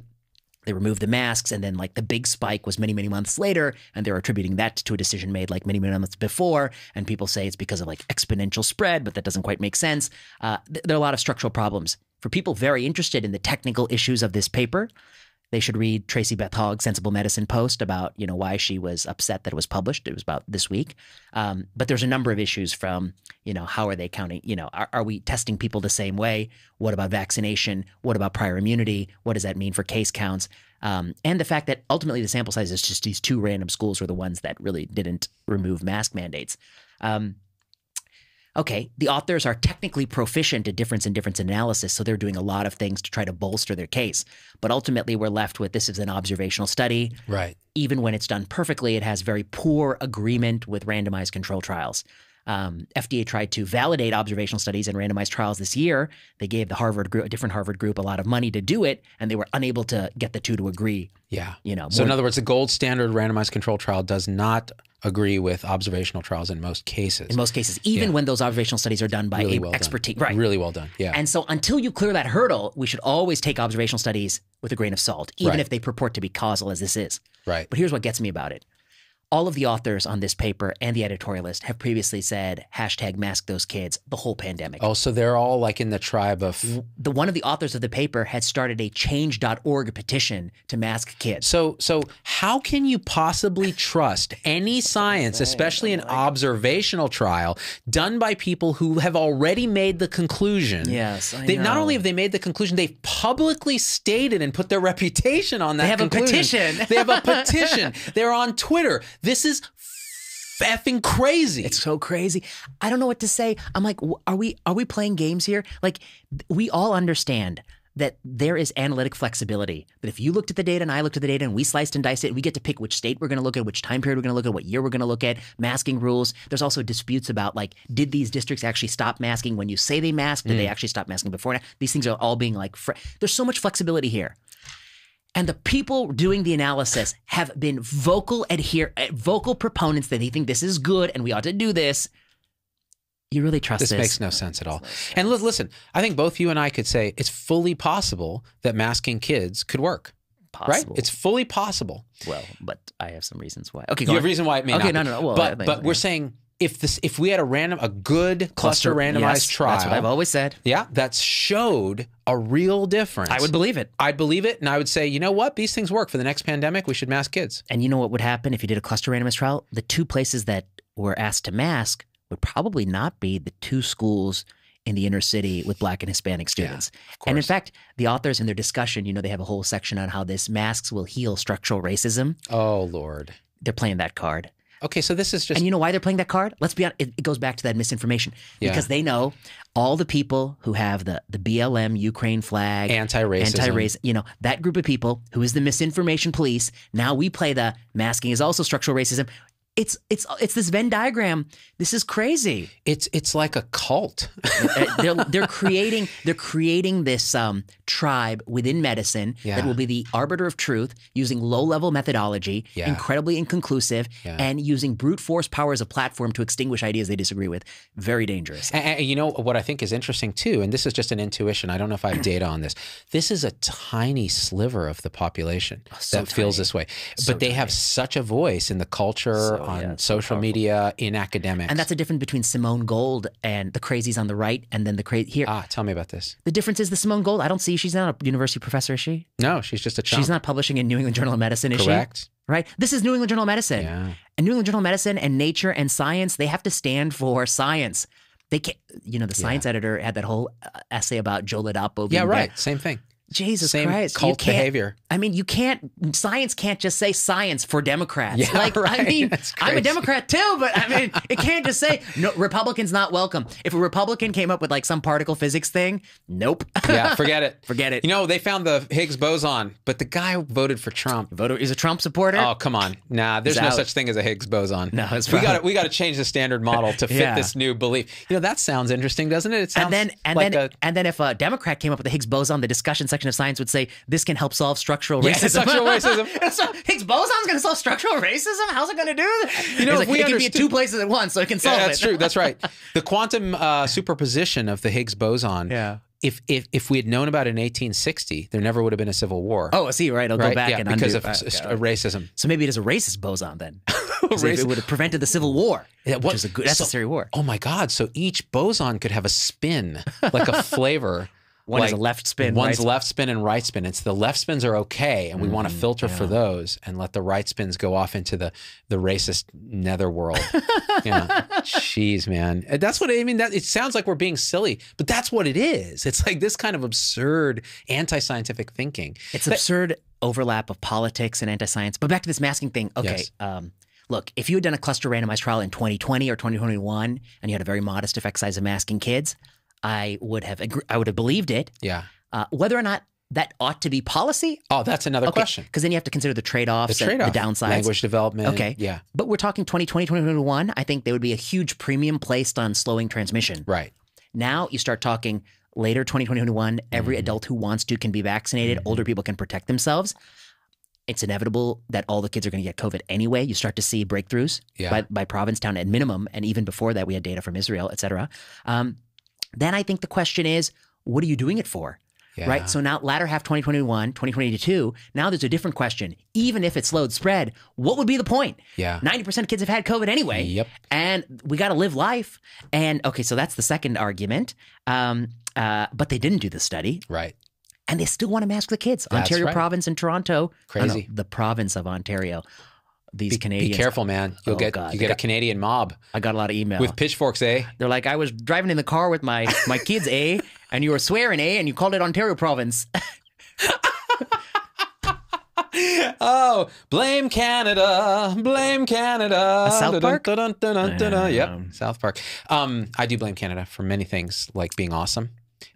They removed the masks, and then like the big spike was many, many months later, and they're attributing that to a decision made like many, many months before. And people say it's because of like exponential spread, but that doesn't quite make sense. Uh, th- there are a lot of structural problems. For people very interested in the technical issues of this paper, they should read Tracy Beth Hoeg's Sensible Medicine post about you know why she was upset that it was published. It was about this week, um, but there's a number of issues from you know how are they counting? You know, are, are we testing people the same way? What about vaccination? What about prior immunity? What does that mean for case counts? Um, and the fact that ultimately the sample size is just these two random schools were the ones that really didn't remove mask mandates. Um, okay, the authors are technically proficient at difference in difference analysis, so they're doing a lot of things to try to bolster their case. But ultimately, we're left with this is an observational study. Right. Even when it's done perfectly, it has very poor agreement with randomized control trials. Um, FDA tried to validate observational studies and randomized trials this year. They gave the Harvard group, a different Harvard group, a lot of money to do it, and they were unable to get the two to agree. Yeah. You know, So in other words, the gold standard randomized control trial does not agree with observational trials in most cases. in most cases, even Yeah. when those observational studies are done by really a well expert done. team, right? Really well done. Yeah. And so until you clear that hurdle, we should always take observational studies with a grain of salt, even Right. if they purport to be causal as this is. right. But here's what gets me about it. All of the authors on this paper and the editorialist have previously said hashtag mask those kids the whole pandemic. Oh, so they're all like in the tribe of. The one of the authors of the paper had started a change.org petition to mask kids. So, so how can you possibly trust any science, especially an observational trial done by people who have already made the conclusion? Yes, I They, not only have they made the conclusion, they've publicly stated and put their reputation on that. They have a petition. they have a petition. They're on Twitter. This is effing crazy. It's so crazy. I don't know what to say. I'm like, are we are we playing games here? Like, we all understand that there is analytic flexibility. That if you looked at the data and I looked at the data and we sliced and diced it, we get to pick which state we're going to look at, which time period we're going to look at, what year we're going to look at, masking rules. There's also disputes about like, did these districts actually stop masking when you say they masked? Did they mm. actually stop masking before? These things are all being like, fr- there's so much flexibility here. And the people doing the analysis have been vocal adhere, uh, vocal proponents that they think this is good and we ought to do this. You really trust this this? makes no sense at all. And li- listen, I think both you and I could say it's fully possible that masking kids could work. Possible. Right? It's fully possible. well, but I have some reasons why. Okay, go You have reason why it may Okay, not. no, no, no. Well, but but we're saying if this if we had a random a good cluster, randomized yes, trial, That's what I've always said. yeah, that showed a real difference. I would believe it. I'd believe it, and I would say, you know what? These things work for the next pandemic. We should mask kids. And you know what would happen if you did a cluster randomized trial? The two places that were asked to mask would probably not be the two schools in the inner city with black and Hispanic students. and in fact, the authors in their discussion, you know, they have a whole section on how this masks will heal structural racism. Oh Lord. They're playing that card. Okay, so this is just And you know why they're playing that card? Let's be honest. It, it goes back to that misinformation Yeah. because they know all the people who have the the BLM Ukraine flag, anti-racism. anti-race, you know, that group of people who is the misinformation police. Now we play the masking is also structural racism. It's it's it's this Venn diagram. This is crazy. It's it's like a cult. Uh, they're they're creating they're creating this um, tribe within medicine Yeah. that will be the arbiter of truth using low level methodology, Yeah. incredibly inconclusive, Yeah. and using brute force power as a platform to extinguish ideas they disagree with. Very dangerous. And, and you know what I think is interesting too, and this is just an intuition. I don't know if I have data on this. This is a tiny sliver of the population Oh, so that feels this way, So but they have such a voice in the culture, So, on yeah, so social media, in academics. And that's the difference between Simone Gold and the crazies on the right, and then the crazy here. ah, tell me about this. the difference is the Simone Gold. I don't see she's not a university professor, is she? No, she's just a chump. She's not publishing in New England Journal of Medicine, is she? correct. she? Right. This is New England Journal of Medicine. Yeah, And New England Journal of Medicine and Nature and Science, they have to stand for science. They can't, you know, the science editor had that whole uh, essay about Joe Ladapo. yeah, right. bad. Same thing. Jesus Same Christ. you cult can't, behavior. I mean, you can't, science can't just say science for Democrats. Yeah, like, I mean, I'm a. Democrat too, but I mean, it can't just say, no, Republicans not welcome. If a Republican came up with like some particle physics thing, nope. Yeah, forget it. Forget it. You know, they found the Higgs boson, but the guy voted for Trump. Voter is a Trump supporter. Oh come on! Nah, there's no such thing as a Higgs boson. No, it's we got we got to change the standard model to fit Yeah. this new belief. You know that sounds interesting, doesn't it? It sounds and then and like then a, and then if a Democrat came up with the Higgs boson, the discussion section of science would say this can help solve structural Yeah, racism. structural racism. so Higgs boson's going to solve structural racism. How's it going to do that? You know, like, we it can be in two places at once, so it can solve yeah, that's it. true. That's right. The quantum uh, superposition of the Higgs boson. Yeah. If, if if we had known about it in 1860, there never would have been a civil war. Oh, I see. Right, I'll right? go back yeah, and because undo. of uh, s- okay. racism. So maybe it is a racist boson then. if it would have prevented the Civil War, Yeah, which what- is a good so- necessary war. Oh my God! So each boson could have a spin, like a flavor. One is a left spin, One's right left spin and right spin. It's the left spins are okay, and we want to filter for those and let the right spins go off into the the racist netherworld. yeah, jeez, man, that's what I mean. That it sounds like we're being silly, but that's what it is. It's like this kind of absurd anti-scientific thinking. It's absurd overlap of politics and anti-science. But back to this masking thing. Okay. Yes. Um, look, if you had done a cluster randomized trial in 2020 or 2021 and you had a very modest effect size of masking kids, I would have agre- I would have believed it. Yeah. Uh, whether or not that ought to be policy, Oh, that's another question. because then you have to consider the The trade-offs, trade-off, the downsides. language development. Okay. Yeah. But we're talking 2020, 2021. I think there would be a huge premium placed on slowing transmission. Right. Now you start talking later 2021, every Mm-hmm. adult who wants to can be vaccinated, older people can protect themselves. It's inevitable that all the kids are going to get COVID anyway. You start to see breakthroughs Yeah. by, by Provincetown at minimum. And even before that, we had data from Israel, et cetera. Um, then I think the question is, what are you doing it for? Yeah. Right. So now, latter half 2021, 2022, now there's a different question. Even if it slowed spread, what would be the point? Yeah. 90% of kids have had COVID anyway. Yep. And we got to live life. And okay, so that's the second argument. Um, uh, but they didn't do the study Right. and they still want to mask the kids. That's Ontario right. province and Toronto. Oh, no, Crazy. the province of Ontario. These Be, Canadians. be careful, man. You'll Oh, get God. you get a Canadian mob I got a lot of email. with pitchforks, eh? They're like, I was driving in the car with my my kids, eh? And you were swearing, eh? And you called it Ontario province. Oh, blame Canada, blame Canada. South Park? Dun-dun-dun-dun-dun-dun. Yep, Um, South Park. Um, I do blame Canada for many things, like being awesome,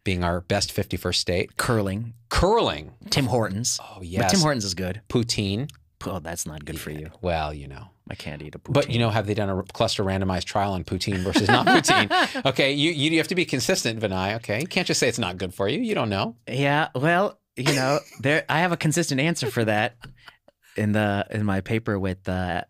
being our best 51st state, Curling. curling. Tim Hortons. Oh yes, But Tim Hortons is good. poutine. Oh, that's not good for you. Well, you know. I can't eat a poutine. But you know, have they done a cluster randomized trial on poutine versus not poutine? okay, you you have to be consistent, Vinay. Okay, you can't just say it's not good for you. You don't know. Yeah, well, you know, there I have a consistent answer for that in the in my paper with uh,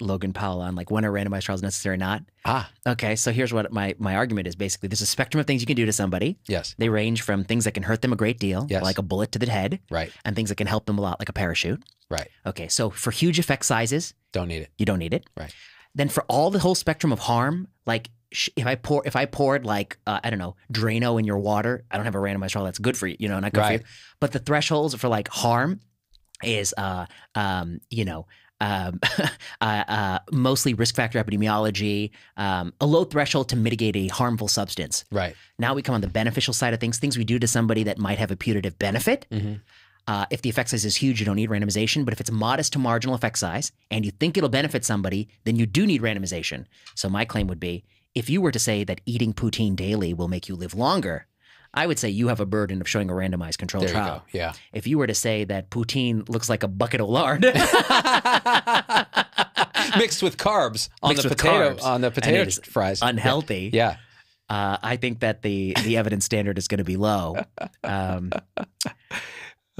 Logan Powell on like when are randomized trials necessary or not. Ah, Okay, so here's what my my argument is basically there's a spectrum of things you can do to somebody. yes, They range from things that can hurt them a great deal, Yes. like a bullet to the head, right, and things that can help them a lot, like a parachute. right. Okay, so for huge effect sizes, Don't need it. you don't need it. Right. Then for all the whole spectrum of harm, like if I pour if I poured like uh, I don't know Drano in your water, I don't have a randomized trial that's good for you, you know, not good for Right. you. But the thresholds for like harm is uh um you know um, uh, uh, mostly risk factor epidemiology, um, a low threshold to mitigate a harmful substance. Right. Now we come on the beneficial side of things, things we do to somebody that might have a putative benefit. Mhm. Uh, if the effect size is huge, you don't need randomization. But if it's modest to marginal effect size and you think it'll benefit somebody, then you do need randomization. So my claim would be if you were to say that eating poutine daily will make you live longer, I would say you have a burden of showing a randomized controlled There you trial. go. Yeah. If you were to say that poutine looks like a bucket of lard, Mixed with carbs on Mixed the potato carbs. on the potato fries. unhealthy, Yeah. uh, I think that the the evidence standard is going to be low. Um,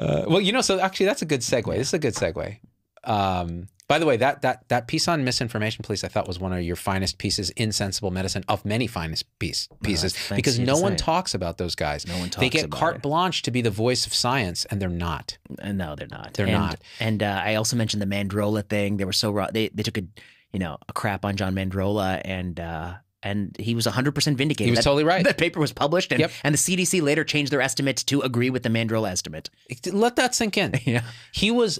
Uh, well, you know, so actually, that's a good segue. This is a good segue. Um, by the way, that that that piece on misinformation police, I thought was one of your finest pieces in sensible medicine of many finest piece, pieces because no one talks about those guys. No one talks. They get carte it. blanche to be the voice of science, and they're not. No, they're not. They're and, not. And uh, I also mentioned the Mandrola thing. They were so raw. They they took a you know a crap on John Mandrola, and uh, and he was 100 percent vindicated. He was that, totally right. That paper was published, and Yep. and the CDC later changed their estimate to agree with the Mandrola estimate. Let that sink in. Yeah. He was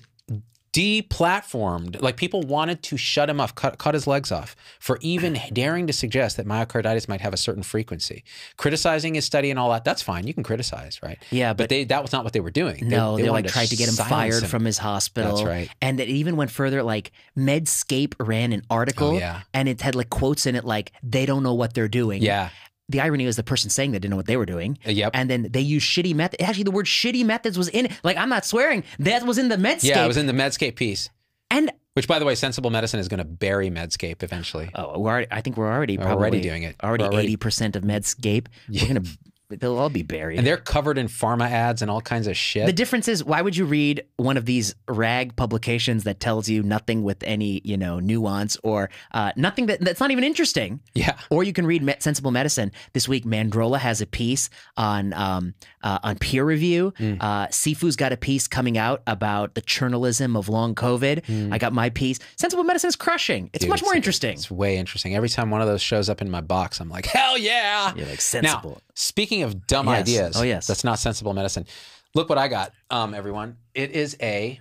deplatformed. Like people wanted to shut him off, cut, cut his legs off for even daring to suggest that myocarditis might have a certain frequency. Criticizing his study and all that, that's fine. You can criticize, right? Yeah, But, but, they that was not what they were doing. no, they, wanted like tried to get him fired him. from his hospital. That's right. And it even went further. Like Medscape ran an oh, article, Oh, yeah. and it had like quotes in it like they don't know what they're doing. Yeah. The irony is the person saying they didn't know what they were doing. Uh, Yep. And then they use shitty method. Actually, the word shitty methods was in it. Like, I'm not swearing. That was in the Medscape. yeah, it was in the Medscape piece. and Which, by the way, sensible medicine is going to bury Medscape eventually. oh, we're already, I think we're already probably already doing it. Already eighty percent of Medscape. We're gonna. They'll all be buried. And they're covered in pharma ads and all kinds of shit. the difference is, why would you read one of these rag publications that tells you nothing with any, you know, nuance or uh, nothing that that's not even interesting? yeah. Or you can read Me- Sensible Medicine this week. Mandrola has a piece on um, uh, on peer review. Mm. Uh, Cifu's got a piece coming out about the journalism of long COVID. I got my piece. Sensible Medicine is crushing. It's Mm. Dude, much more interesting. It's way interesting. Every time one of those shows up in my box, I'm like, hell yeah. You're like Now, sensible. Speaking of dumb Yes. ideas, Oh, yes. that's not sensible medicine. Look what I got, um, everyone. It is a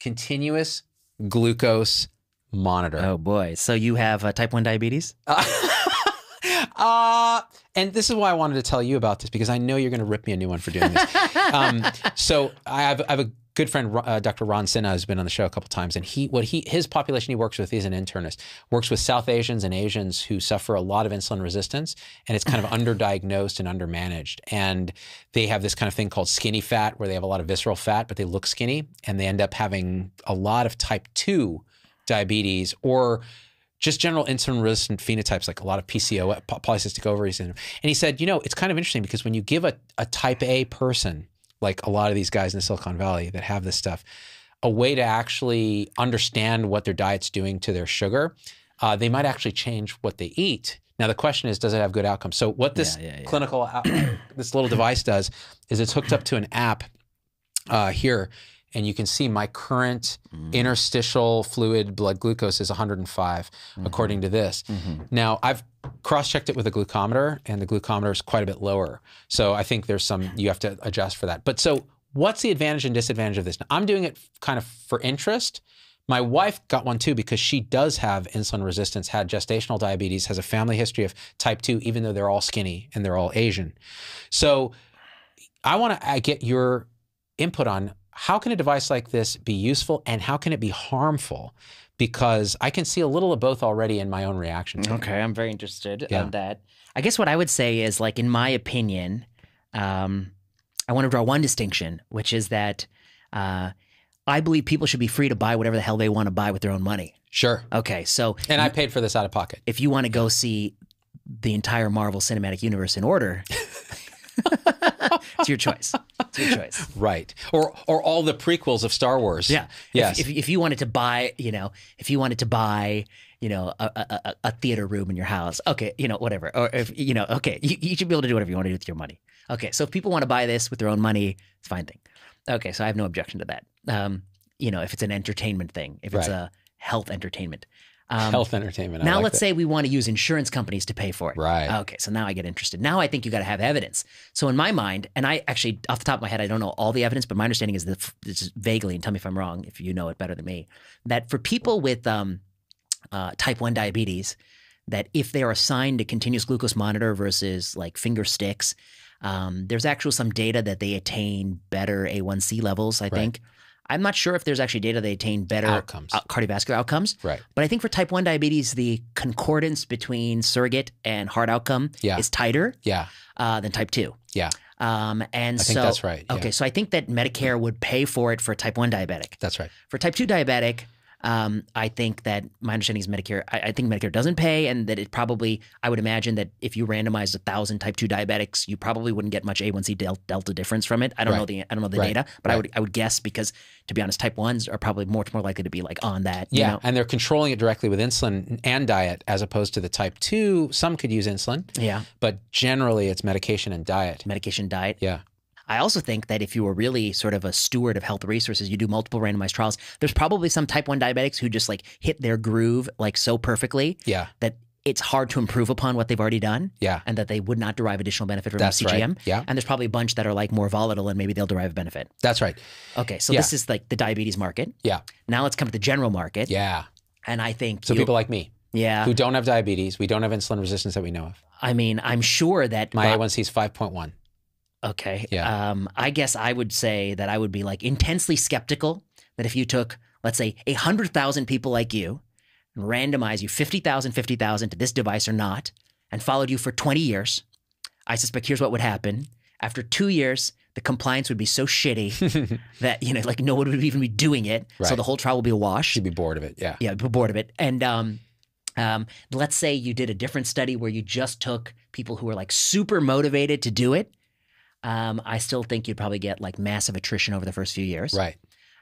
continuous glucose monitor. oh boy. So you have uh, type one diabetes? uh, and this is why I wanted to tell you about this because I know you're going to rip me a new one for doing this. um, so I have, I have a good friend, uh, Dr. Ron Sinha, who's been on the show a couple times, and he, what he, his population he works with, he's an internist, works with South Asians and Asians who suffer a lot of insulin resistance, and it's kind of underdiagnosed and undermanaged, and they have this kind of thing called skinny fat, where they have a lot of visceral fat, but they look skinny, and they end up having a lot of type two diabetes or just general insulin resistant phenotypes, like a lot of PCO, polycystic ovary syndrome. And he said, you know, it's kind of interesting because when you give a, a type A person, like a lot of these guys in the Silicon Valley that have this stuff, a way to actually understand what their diet's doing to their sugar, uh, they might actually change what they eat. Now the question is, does it have good outcomes? So what this Yeah, yeah, yeah. clinical, this little device does is it's hooked up to an app uh, here, and you can see my current Mm. interstitial fluid blood glucose is 105 Mm-hmm. according to this. Now I've cross-checked it with a glucometer, and the glucometer is quite a bit lower. So I think there's some you have to adjust for that. But so what's the advantage and disadvantage of this? Now, I'm doing it kind of for interest. My wife got one too because she does have insulin resistance, had gestational diabetes, has a family history of type 2, even though they're all skinny and they're all Asian. So I want to get your input on how can a device like this be useful and how can it be harmful? Because I can see a little of both already in my own reaction. Okay, I'm very interested Yeah. on that. I guess what I would say is, like, in my opinion, um, I want to draw one distinction, which is that uh, I believe people should be free to buy whatever the hell they want to buy with their own money. Sure. Okay, so And I paid for this out of pocket. if you want to go see the entire Marvel Cinematic Universe in order, it's your choice. It's your choice. Right. Or or all the prequels of Star Wars. Yeah. Yes. If, if, if you wanted to buy, you know, if you wanted to buy, you know, a, a, a- theater room in your house, okay, you know, whatever. Or if, you know, okay, you, you should be able to do whatever you want to do with your money. Okay. So if people want to buy this with their own money, it's a fine thing. Okay. So I have no objection to that. Um, you know, if it's an entertainment thing, if it's Right. a health entertainment. Um, Health entertainment. I now like let's that. say we want to use insurance companies to pay for it. Right. Okay, so now I get interested. Now I think you got to have evidence. So in my mind, and I actually off the top of my head, I don't know all the evidence, but my understanding is that this is vaguely, and tell me if I'm wrong, if you know it better than me, that for people with um, uh, type one diabetes, that if they are assigned a continuous glucose monitor versus like finger sticks, Um, there's actually some data that they attain better A1C levels. I think. I'm not sure if there's actually data they attain better Outcomes. out- cardiovascular outcomes. Right. But I think for type 1 diabetes, the concordance between surrogate and hard outcome Yeah. is tighter Yeah. uh, than type 2. Yeah. Um, and I so, that's right. Yeah. Okay, so I think that Medicare would pay for it for type 1 diabetic. That's right. For type 2 diabetic, um, I think that my understanding is Medicare, I, I think Medicare doesn't pay, and that it probably, I would imagine that if you randomized a thousand type 2 diabetics, you probably wouldn't get much A1C del- delta difference from it. I don't know the I don't know the Right. data, but I would I would guess because to be honest, type 1s are probably much more likely to be like on that. you Yeah, know? and they're controlling it directly with insulin and diet, as opposed to the type two. Some could use insulin, Yeah. but generally it's medication and diet. Medication diet. Yeah, I also think that if you were really sort of a steward of health resources, you do multiple randomized trials. There's probably some type 1 diabetics who just like hit their groove like so perfectly yeah, that it's hard to improve upon what they've already done yeah. and that they would not derive additional benefit from That's CGM. right. Yeah, And there's probably a bunch that are like more volatile and maybe they'll derive a benefit. that's right. Okay, so Yeah. this is like the diabetes market. Yeah, Now let's come to the general market. yeah. And I think So people like me yeah, who don't have diabetes, we don't have insulin resistance that we know of. I mean, I'm sure that My well, A1C is five point one. Okay. Yeah. Um, I guess I would say that I would be like intensely skeptical that if you took, let's say, a hundred thousand people like you and randomize you 50,000, 50,000 to this device or not, and followed you for 20 years, I suspect here's what would happen. After two years, the compliance would be so shitty that, you know, like no one would even be doing it. So the whole trial will be a wash. You'd be bored of it. Yeah, Yeah, be bored of it. And um, um, let's say you did a different study where you just took people who were like super motivated to do it. Um, I still think you'd probably get like massive attrition over the first few years. right.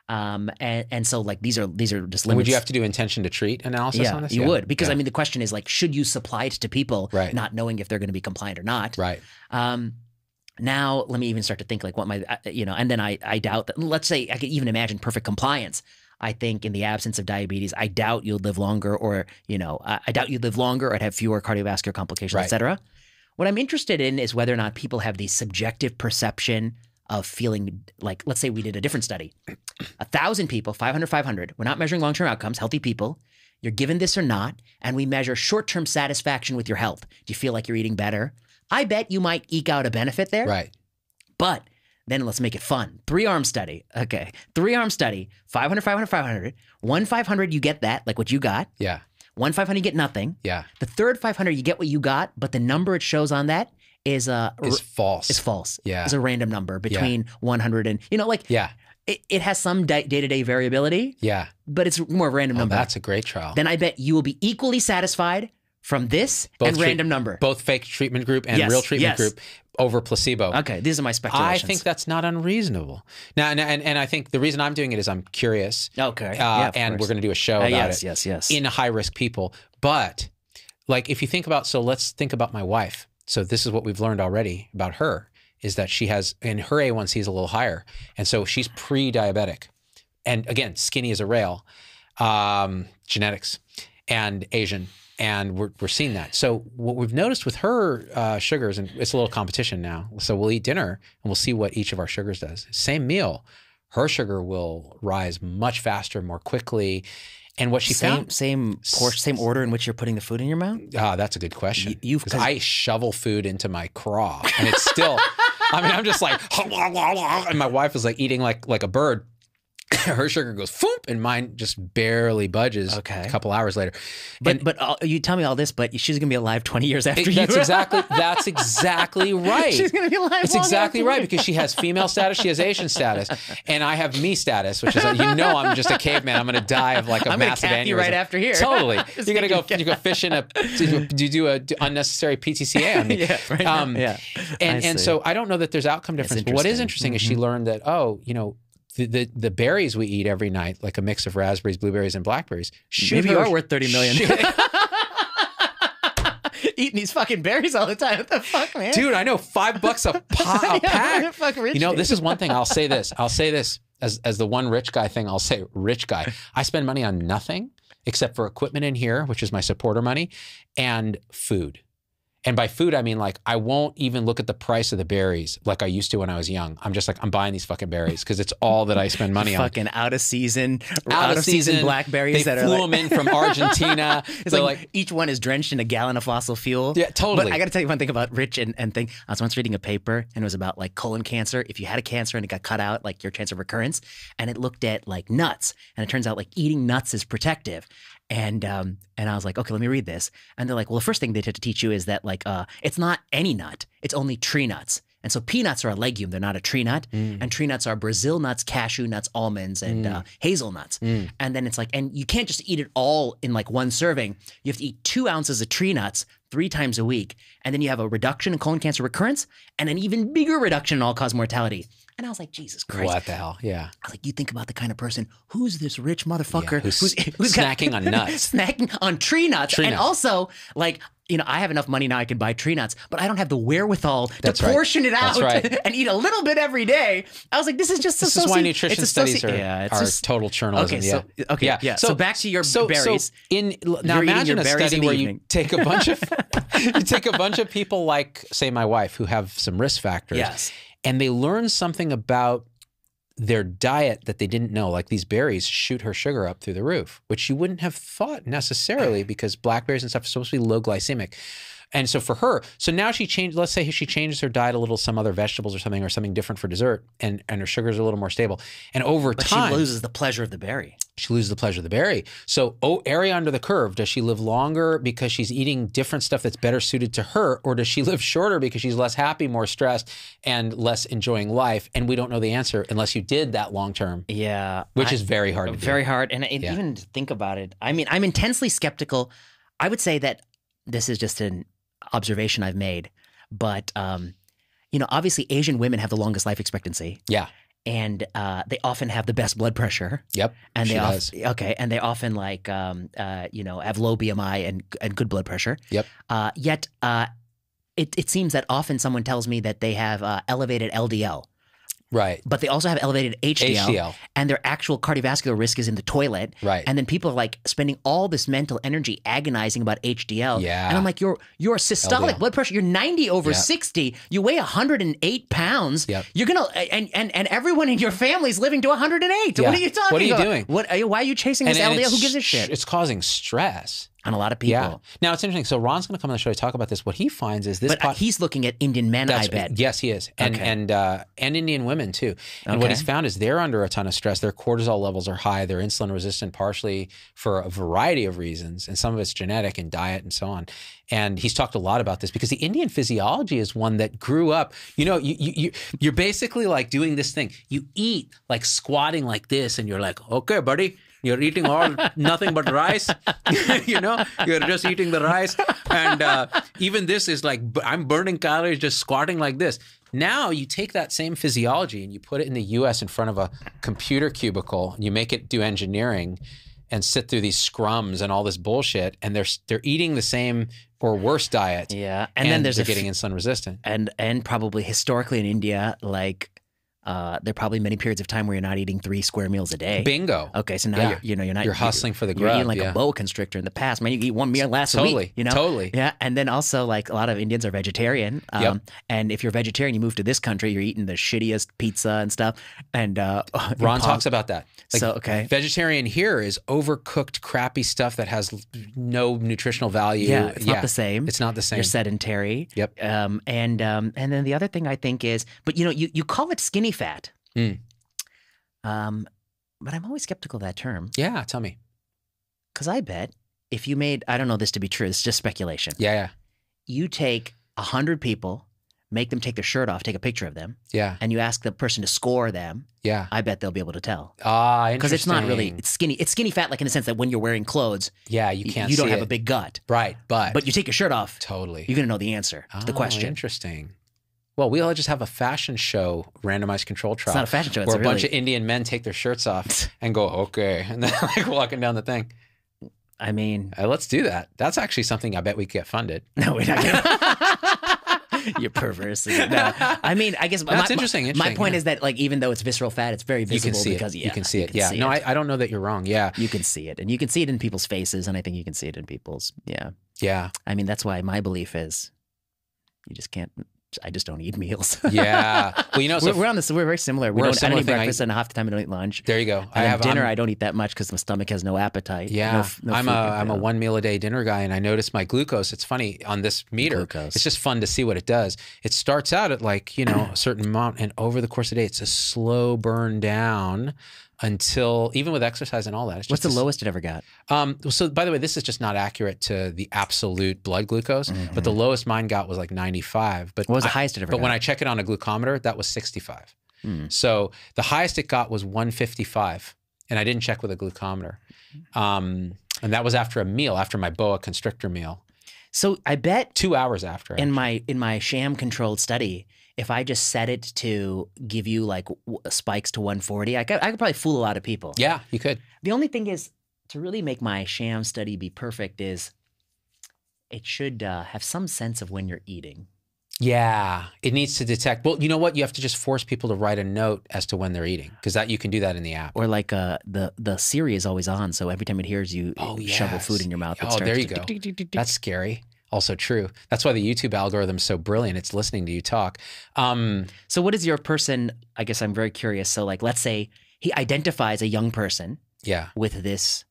Um, and and so like these are these are just And limits. would you have to do intention to treat analysis yeah, on this? you Yeah. would because Yeah. I mean the question is like should you supply it to people Right. not knowing if they're going to be compliant or not? right. Um, now let me even start to think like what my uh, you know, and then I I doubt that. Let's say I could even imagine perfect compliance. I think in the absence of diabetes, I doubt you'll live longer, or you know, I, I doubt you'd live longer or have fewer cardiovascular complications, Right. et cetera. What I'm interested in is whether or not people have the subjective perception of feeling like, let's say we did a different study, a thousand people, 500, 500. We're not measuring long-term outcomes, healthy people. You're given this or not, and we measure short-term satisfaction with your health. Do you feel like you're eating better? I bet you might eke out a benefit there. Right. But then let's make it fun. Three arm study. Okay. Three arm study 500, 500, 500. One 500, you get that, like what you got. Yeah. One 500, you get nothing. Yeah. The third 500, you get what you got, but the number it shows on that is uh, It's false. is false. Yeah. It's a random number between 100 and, you know, like yeah. it, it has some day to day variability, Yeah. but it's more of a random Oh, number. that's a great trial. then I bet you will be equally satisfied from this Both and treat- random number. Both fake treatment group and Yes, real treatment yes. group over placebo. Okay. These are my speculations. I think that's not unreasonable. Now, and, and, and I think the reason I'm doing it is I'm curious, Okay. uh, yeah, and we're going to do a show Uh, about yes, it yes, yes. in high risk people. But like, if you think about, so let's think about my wife. So this is what we've learned already about her is that she has, and her A1C is a little higher, and so she's pre-diabetic, and again, skinny as a rail, um, genetics, and Asian. And we're, we're seeing that. So what we've noticed with her uh, sugars, and it's a little competition now. So we'll eat dinner and we'll see what each of our sugars does. Same meal, her sugar will rise much faster, more quickly. And what she same found, same portion, same order in which you're putting the food in your mouth. ah, that's a good question. You- you've- 'Cause I shovel food into my craw, and it's still. I mean, I'm just like, and my wife is like eating like like a bird. Her sugar goes foop, and mine just barely budges. Okay. a couple hours later, But And- but uh, you tell me all this, but she's gonna be alive 20 years after you. that's exactly that's exactly right. she's gonna be alive. It's long exactly right because she has female status, she has Asian status, and I have me status, which is like, you know I'm just a caveman. I'm going to die of like a I'm gonna massive aneurysm you right after here. Totally, you're gonna go you go fish in a you do- you do a unnecessary PTCA on me. yeah, right. Um, yeah. and and so I don't know that there's outcome difference. But what is interesting. interesting is she learned that oh, you know, the, the the berries we eat every night, like a mix of raspberries, blueberries, and blackberries, maybe you are worth 30 million. Eating these fucking berries all the time. What the fuck, man? dude, I know five bucks a, po- a pack. fuck rich You know, this is one thing. I'll say this. I'll say this as as the one rich guy thing. I'll say rich guy. I spend money on nothing except for equipment in here, which is my supporter money, and food. And by food, I mean like I won't even look at the price of the berries like I used to when I was young. I'm just like I'm buying these fucking berries because it's all that I spend money on. Fucking out of season, out, of season, blackberries They that are flew like, them in from Argentina. It's They're like, each one is drenched in a gallon of fossil fuel. Yeah, totally. But I got to tell you one thing about Rich and, and thing. I was once reading a paper and it was about like colon cancer. If you had a cancer and it got cut out, like your chance of recurrence, and it looked at like nuts, and it turns out like eating nuts is protective. And um and I was like, okay, let me read this. And they're like, well, the first thing they have to teach you is that like uh it's not any nut, it's only tree nuts. And so peanuts are a legume; they're not a tree nut. Mm. And tree nuts are Brazil nuts, cashew nuts, almonds, and uh, hazelnuts. Mm. And then it's like, and you can't just eat it all in like one serving. You have to eat two ounces of tree nuts three times a week. And then you have a reduction in colon cancer recurrence and an even bigger reduction in all cause mortality. And I was like, Jesus Christ. what the hell? Yeah. I was like, you think about the kind of person who's this rich motherfucker Yeah, who's who's snacking on nuts. snacking on tree nuts. Tree and nuts. also, like, you know, I have enough money now I can buy tree nuts, but I don't have the wherewithal That's to right. portion it out right. and eat a little bit every day. I was like, this is just This is why nutrition studies are, yeah, it's are just- total journalism. Okay, yeah. so okay, yeah. So, back to your so, berries. So in now You're imagine your a study where evening. you take a bunch of you take a bunch of people like say my wife who have some risk factors. Yes. And they learn something about their diet that they didn't know, like these berries shoot her sugar up through the roof, which you wouldn't have thought necessarily because blackberries and stuff are supposed to be low glycemic. And so for her, so now she changed, let's say she changes her diet a little, some other vegetables or something, or something different for dessert, and, and her sugars are a little more stable. And over but time, she loses the pleasure of the berry. she loses the pleasure of the berry. So, oh, area under the curve. Does she live longer because she's eating different stuff that's better suited to her, or does she live shorter because she's less happy, more stressed, and less enjoying life? And we don't know the answer unless you did that long term, Yeah. which I- is very hard to do. very hard. And it, Yeah. even to think about it, I mean, I'm intensely skeptical. I would say that this is just an observation I've made, but um, you know, obviously Asian women have the longest life expectancy, Yeah. and uh, they often have the best blood pressure, Yep. and they often okay, and they often like um, uh, you know have low BMI and and good blood pressure. Yep. Uh, yet. Uh, it, it seems that often someone tells me that they have uh, elevated LDL, Right. but they also have elevated HDL, HDL. and their actual cardiovascular risk is in the toilet. Right. And then people are like spending all this mental energy agonizing about HDL. Yeah. And I'm like, your your systolic LDL. blood pressure, you're 90 over Yep. 60, you weigh 108 pounds. Yep. You're gonna and and and everyone in your family's living to 108. Yeah. What are you talking What are you about? doing? What are you, why are you chasing this LDL? Who gives a shit? It's causing stress. On a lot of people. Yeah. Now it's interesting. So Ron's going to come on the show to talk about this. What he finds is this But pot- he's looking at Indian men, I bet. Yes, he is, and Okay. and uh, and Indian women too. And what he's found is they're under a ton of stress. Their cortisol levels are high. They're insulin resistant, partially for a variety of reasons, and some of it's genetic and diet and so on. And he's talked a lot about this because the Indian physiology is one that grew up. You know, you you, you you're basically like doing this thing. You eat like squatting like this, and you're like, okay, buddy. You're eating all nothing but rice. you know, you're just eating the rice, and uh, even this is like I'm burning calories just squatting like this. Now you take that same physiology and you put it in the U.S. in front of a computer cubicle. And you make it do engineering and sit through these scrums and all this bullshit, and they're they're eating the same or worse diet. Yeah. And, then there's they're a getting insulin resistant. and and probably historically in India, like uh, there are probably many periods of time where you're not eating three square meals a day. Bingo. Okay, so now Yeah. you're you know you're not You're hustling for the you're eating like yeah. a boa constrictor in the past. Man, you eat one meal last Totally. week. You know, Totally. Yeah, and then also like a lot of Indians are vegetarian. Um, Yep. And if you're vegetarian, you move to this country, you're eating the shittiest pizza and stuff. And uh, Ron talks about that. Like, So, okay. vegetarian here is overcooked, crappy stuff that has no nutritional value. Yeah, it's not the same. It's not the same. You're sedentary. Yep. Um, and um, and then the other thing I think is, but you know, you you call it skinny fat. Mm. Um, but I'm always skeptical of that term Yeah, tell me. because I bet if you made, I don't know this to be true. It's just speculation. Yeah, yeah, You take a hundred people, make them take their shirt off, take a picture of them, yeah, and you ask the person to score them. yeah. I bet they'll be able to tell Ah, interesting. because it's not really it's skinny. It's skinny fat, like in the sense that when you're wearing clothes, Yeah, you can't. you don't have it. a big gut. right, but But you take your shirt off, totally. you're gonna know the answer to the Oh, question. Interesting. Well, we all just have a fashion show, randomized control trial. It's not a fashion show. It's where a a bunch of Indian men take their shirts off and go, okay, and then like walking down the thing. I mean, Uh, let's do that. That's actually something I bet we could get funded. no, we're not gonna. You're perverse. No. I mean, I guess my, That's my- interesting, My point yeah. is that, like, even though it's visceral fat, it's very You visible can see because it. yeah, you can see it. can yeah. see no, it. I, I don't know that you're wrong. Yeah. you can see it, and you can see it in people's faces, and I think you can see it in people's. Yeah, Yeah. I mean, that's why my belief is You just can't. I just don't eat meals. Yeah. Well, you know, so we're, we're on this. We're very similar. We We're a don't. I don't eat thing. I- breakfast, and half the time I don't eat lunch. there you go. And I have um, dinner. I'm- I don't eat that much because my stomach has no appetite. Yeah, f- no I'm a I'm a one meal a day dinner guy, and I notice my glucose. It's funny on this meter. Glucose. It's just fun to see what it does. It starts out at like you know a certain amount, and over the course of the day, it's a slow burn down until even with exercise and all that. It's What's the a- lowest it ever got? Um, so by the way, this is just not accurate to the absolute blood glucose, but the lowest mine got was like 95. But Mm-hmm. What was the I- highest it ever but got? when I check it on a glucometer, that was 65. Hmm. So the highest it got was 155, and I didn't check with a glucometer. Um, and that was after a meal, after my boa constrictor meal, so I bet two hours after. in my in my sham controlled study, if I just set it to give you like w- spikes to 140, I could, I could probably fool a lot of people. yeah, you could. The only thing is to really make my sham study be perfect is it should uh, have some sense of when you're eating. Yeah, it needs to detect. Well, you know what? You have to just force people to write a note as to when they're eating, because that you can do that in the app. Or like uh, the the Siri is always on, so every time it hears you Oh, shovel yes. food in your mouth, it Oh, starts there you to go. That's scary. Also true. That's why the YouTube algorithm's so brilliant. It's listening to you talk. Um, So what is your person? I guess I'm very curious. So like, let's say he identifies a young person yeah. with this.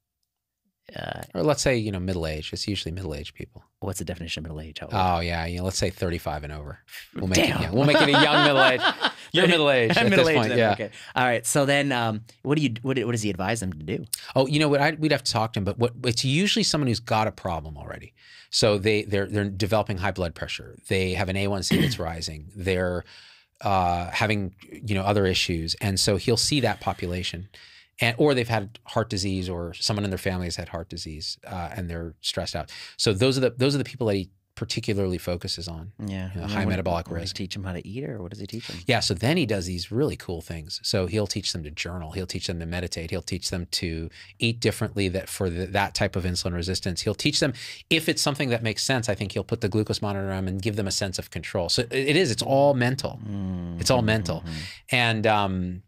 Uh, Or let's say, you know, middle age. It's usually middle aged people. what's the definition of middle age? Oh yeah, you know, let's say thirty-five and over. We'll make it. Damn. Yeah, we'll make it a young middle age. You're middle aged I'm middle aged. Yeah. Okay. All right. So then, um, what do you what, what does he advise them to do? Oh, you know what? I, we'd have to talk to him, but what? It's usually someone who's got a problem already. So they they're they're developing high blood pressure. They have an A1C that's rising. They're uh, having you know other issues, and so he'll see that population, and or they've had heart disease, or someone in their family has had heart disease, uh, and they're stressed out. So those are the those are the people that he particularly focuses on. Yeah. Yeah, And high what- metabolic what risk. Teach them how to eat, or what does he teach them? Yeah, so then he does these really cool things. So he'll teach them to journal. He'll teach them to meditate. He'll teach them to eat differently. That for the, that type of insulin resistance, he'll teach them if it's something that makes sense. I think he'll put the glucose monitor on and give them a sense of control. So it it is. It's all mental. It's all mental, and um,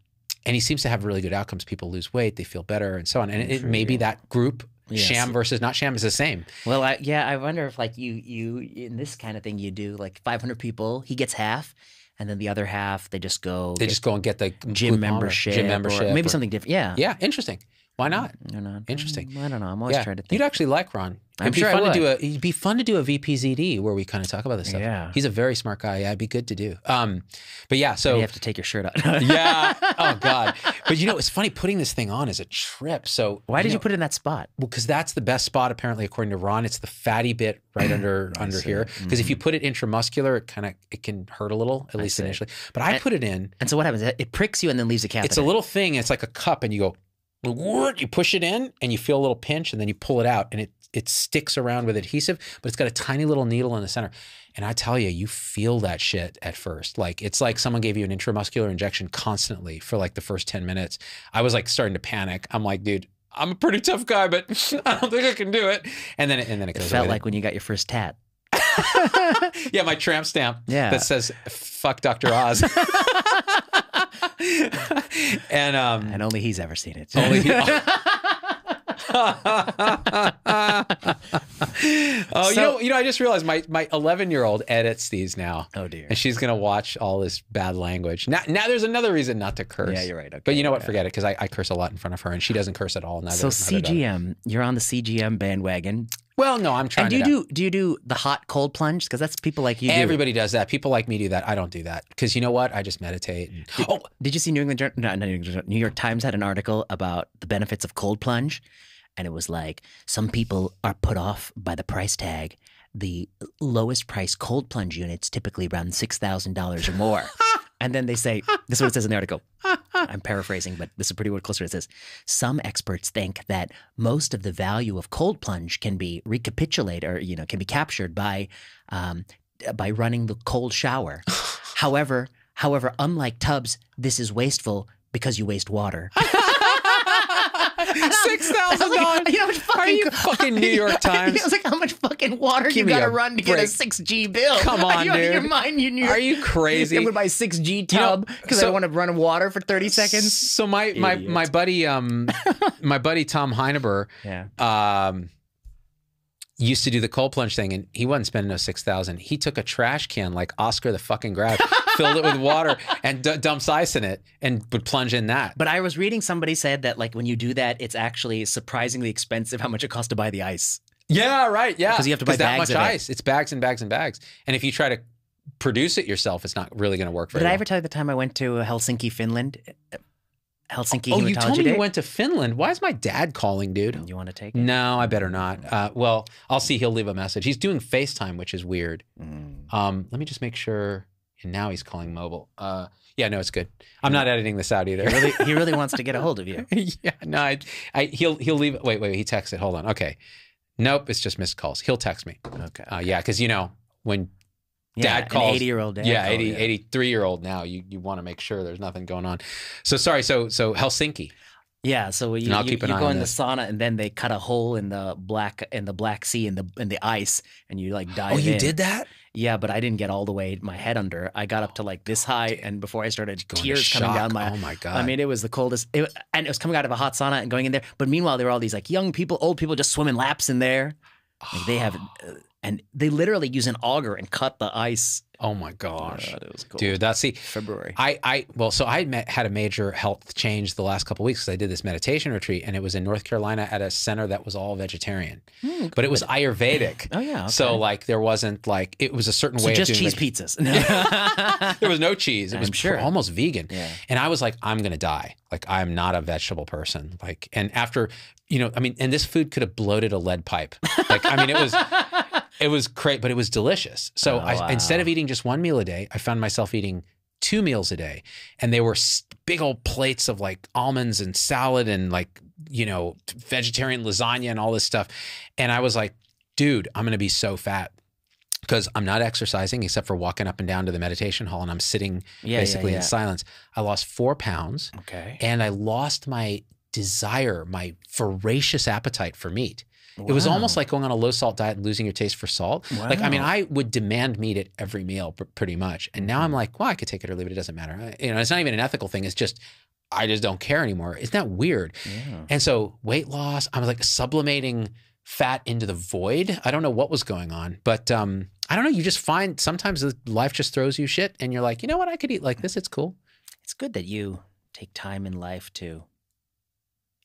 and he seems to have really good outcomes. People lose weight, they feel better, and so on. And it, maybe that group. Yes. Sham versus not sham is the same. Well, I, yeah, I wonder if like you you in this kind of thing you do like 500 people, he gets half, and then the other half they just go They just go and get the gym membership, gym or membership, maybe or- something different. Yeah, Yeah, interesting. Why not? I. Interesting. Mm, I don't know. I'm always yeah, trying to think. you'd actually like Ron. I'm be sure I fun to do a. It'd be fun to do a VPZD where we kind of talk about this stuff. Yeah. he's a very smart guy. Yeah, it'd be good to do. Um, but yeah, so you have to take your shirt out. yeah. Oh God. But you know, it's funny putting this thing on is a trip. So Why did you put it in that spot? Well, because that's the best spot apparently, according to Ron. It's the fatty bit right under under here. Because if you put it intramuscular, it kind of it can hurt a little at least see. initially. But I And- put it in. And so what happens? It pricks you and then leaves a catheter. It's a little thing. It's like a cup, and you go, you push it in, and you feel a little pinch, and then you pull it out, and it it sticks around with adhesive, but it's got a tiny little needle in the center. And I tell you, you feel that shit at first. Like it's like someone gave you an intramuscular injection constantly for like the first ten minutes. I was like starting to panic. I'm like, dude. I'm a pretty tough guy, but I don't think I can do it. And then, and then it It goes. felt away. like when you got your first tat. yeah, my tramp stamp. Yeah. that says "fuck Dr. Oz." and um, And only he's ever seen it. Only he- oh, you So- know, you know, I just realized my my 11 year old edits these now, oh dear. and she's gonna watch all this bad language. Now, now there's another reason not to curse. Yeah, you're right. Okay, but you know what? yeah. Forget it, because I, I curse a lot in front of her, and she doesn't curse at all. Neither, So CGM, you're on the CGM bandwagon. Well, no, I'm trying. And do you do do you do the hot cold plunge? Because that's people like you. do. Everybody does that. People like me do that. I don't do that because you know what? I just meditate. And, oh, Did you see New England Jour- no, England New York Times had an article about the benefits of cold plunge, and it was like some people are put off by the price tag. The lowest price cold plunge units typically around six thousand dollars or more, and then they say this is what it says in the article. I'm paraphrasing, but this is pretty close to what it says. Some experts think that most of the value of cold plunge can be recapitulated or you know can be captured by um, by running the cold shower. however, however, unlike tubs, this is wasteful because you waste water. six thousand dollars. You know how much fucking, Are you fucking New York Times? I was like, how much fucking water Give you gotta run to get a six G bill? Come Are on, you out of your dude. mind? You, you Are you crazy? I'm gonna buy six G You know, tub because so- I want to run water for thirty seconds. So my my Idiot. my buddy um my buddy Tom Heineber Yeah. um used to do the cold plunge thing, and he wasn't spending no six thousand. He took a trash can like Oscar the fucking Grouch, filled it with water, and d- dumps ice in it, and would plunge in that. But I was reading somebody said that like when you do that, it's actually surprisingly expensive how much it costs to buy the ice. Yeah, right. yeah because you have to buy that much of it. ice. It's bags and bags and bags. And if you try to produce it yourself, it's not really going to work very Did I ever tell you the time I went to Helsinki, Finland? Helsinki oh, Hematology you told me Day? you went to Finland. Why is my dad calling, dude? You want to take it? No, I better not. Uh, well, I'll see. He'll leave a message. He's doing FaceTime, which is weird. Mm. Um, let me just make sure. And now he's calling mobile. Uh, yeah, no, it's good. I'm not editing this out either. He really, he really wants to get a hold of you. yeah, no, I, I, he'll he'll leave. Wait, wait, he texted. Hold on. Okay, nope, it's just missed calls. He'll text me. Okay. Uh, yeah, because you know when Yeah, dad calls- An 80 year old dad. yeah, call, 80, 83 year old now, you you want to make sure there's nothing going on. So sorry. So so Helsinki. Yeah, so you, you, you go in the sauna and then they cut a hole in the black in the Black Sea in the in the ice and you like dive oh, you in. did that? Yeah, but I didn't get all the way my head under. I got up to like this high and before I started tears coming down my Oh my god. I mean, it was the coldest, it, and it was coming out of a hot sauna and going in there. But meanwhile, there were all these like young people, old people just swimming laps in there. Like they have, uh, and they literally use an auger and cut the ice. Oh my gosh, God, it was cold. dude. That's see. February. I, I well, so I met, had a major health change the last couple weeks because I did this meditation retreat, and it was in North Carolina at a center that was all vegetarian, Hmm, but it was Ayurvedic. oh yeah. So like there wasn't like it was a certain So way just of doing cheese veg- pizzas. there was no cheese. It I'm was sure. almost vegan. yeah. And I was like, I'm gonna die. Like I'm not a vegetable person. Like, and after, you know, I mean, and this food could have bloated a lead pipe. Like, I mean, it was, it was great, but it was delicious. So Oh, I, instead of eating just one meal a day, I found myself eating two meals a day, and they were big old plates of like almonds and salad and like you know vegetarian lasagna and all this stuff. And I was like, dude, I'm gonna be so fat. Because I'm not exercising except for walking up and down to the meditation hall and I'm sitting Yeah, basically yeah, in silence. I lost four pounds. Okay. and I lost my desire, my voracious appetite for meat. It was almost like going on a low salt diet and losing your taste for salt. Like, I mean, I would demand meat at every meal pr- pretty much. And now I'm Mm-hmm. like, well, I could take it or leave it. It doesn't matter. You know, it's not even an ethical thing. It's just, I just don't care anymore. Isn't that weird? Yeah. And so weight loss, I was like sublimating fat into the void. I don't know what was going on, but um, I don't know. You just find sometimes life just throws you shit and you're like, you know what? I could eat like this. It's cool. It's good that you take time in life to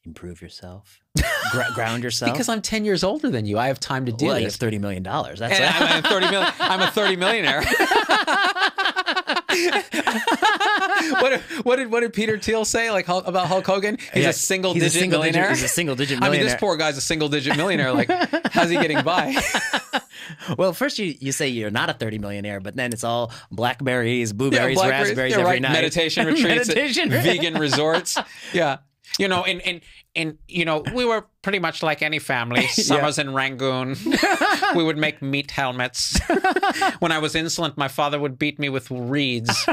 improve yourself, Gr- ground yourself. Because I'm 10 years older than you. I have time to do well, you have thirty million dollars. That's and I'm, a 30 million, I'm a 30 millionaire. what, did- what did what did Peter Thiel say like about Hulk Hogan? He's Yeah, a single he's a digit single millionaire. Digit, he's a single digit millionaire. I mean, this poor guy's a single digit millionaire. Like, how's he getting by? Well, first you, you say you're not a 30 millionaire, but then it's all blackberries, blueberries, blackberries, raspberries yeah, every right, night. Meditation retreats, Meditation. vegan resorts. Yeah. You know, and, and and you know, we were pretty much like any family. Summers in Rangoon. we would make meat helmets. when I was insolent, my father would beat me with reeds.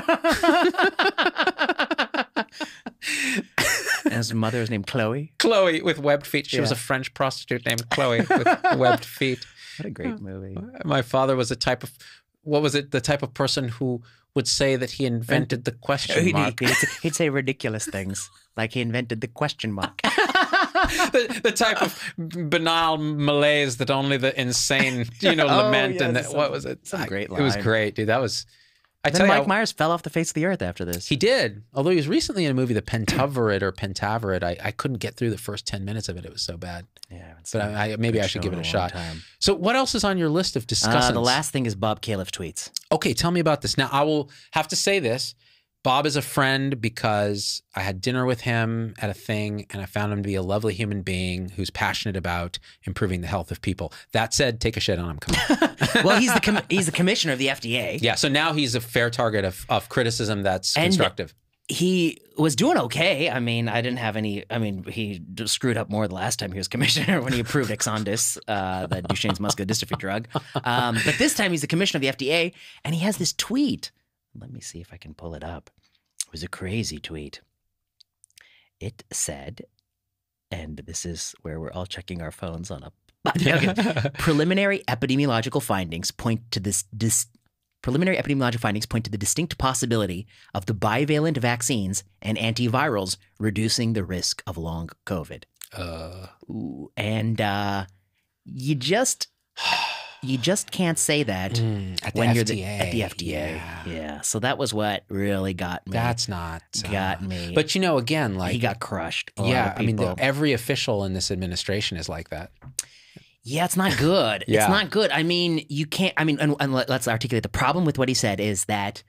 and his mother is named Chloe. Chloe with webbed feet. She was a French prostitute named Chloe with webbed feet. What a great movie. My father was a type of what was it? The type of person who would say that he invented the question He'd, mark. he'd, he'd say ridiculous things, like he invented the question mark. the, the type of banal malaise that only the insane, you know, Oh, lament and what was it? some great It was great, dude. That was. I then tell Mike you, Myers fell off the face of the earth after this. he did. Although he was recently in a movie, The Pentaverate or Pentaveret. I, I couldn't get through the first ten minutes of it. It was so bad. yeah, But I, I, maybe I should give it a shot. time. So, what else is on your list of discussants? Uh, the last thing is Bob Califf tweets. Okay, tell me about this. Now, I will have to say this. Bob is a friend because I had dinner with him at a thing and I found him to be a lovely human being who's passionate about improving the health of people. That said, take a shit on him. Come on. well, he's the com- he's the commissioner of the FDA. yeah, so now he's a fair target of, of criticism that's And- constructive. he was doing okay. I mean, I didn't have any. I mean, he screwed up more the last time he was commissioner when he approved Exondys, uh, the Duchenne's muscular dystrophy drug. Um, but this time he's the commissioner of the FDA, and he has this tweet. Let me see if I can pull it up. It was a crazy tweet. It said, and this is where we're all checking our phones on a. Okay. Preliminary epidemiological findings point to this. dis preliminary epidemiological findings point to the distinct possibility of the bivalent vaccines and antivirals reducing the risk of long COVID. Uh, Ooh, and uh, you just you just can't say that Mm, at the when FDA. you're the, at the FDA. Yeah. So that was what really got me. That's not uh, got me. But you know, again, like he got crushed. Yeah, I mean, the, every official in this administration is like that. Yeah, it's not good. Yeah. It's not good. I mean, you can't. I mean, and, and let- let's articulate the problem with what he said is that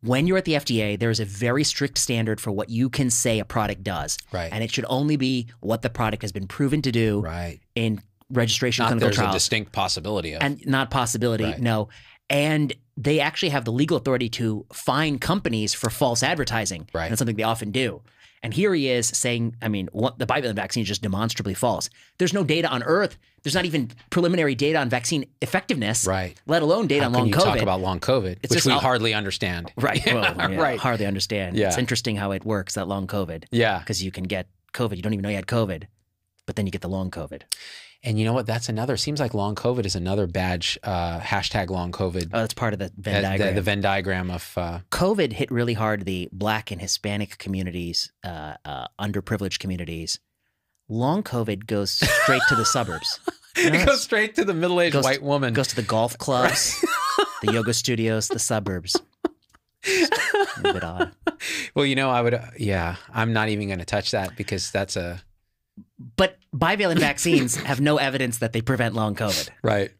when you're at the FDA, there is a very strict standard for what you can say a product does, Right. and it should only be what the product has been proven to do right. in registration Not clinical there's a distinct possibility of. and not possibility. Right. No, and they actually have the legal authority to fine companies for false advertising. Right. and that's something they often do. And here he is saying, I mean, what, the bivalent vaccine is just demonstrably false. There's no data on Earth. There's not even preliminary data on vaccine effectiveness, right. let alone data How on can long you COVID. talk about long COVID, It's which we all- hardly understand? right. Well, yeah, right. Hardly understand. Yeah. It's interesting how it works, that long COVID, Yeah. because you can get COVID. You don't even know you had COVID, but then you get the long COVID. And you know what? That's another. Seems like long COVID is another badge. Uh, hashtag long COVID. Oh, that's part of the Venn diagram. the, the Venn diagram of. Uh, COVID hit really hard the black and Hispanic communities, uh, uh, underprivileged communities. Long COVID goes straight to the suburbs. it goes straight to the middle-aged white woman. Goes to the golf clubs, the yoga studios, the suburbs. It's a bit odd. well, you know, I would. Uh, yeah, I'm not even going to touch that because that's a But bivalent vaccines have no evidence that they prevent long COVID. right.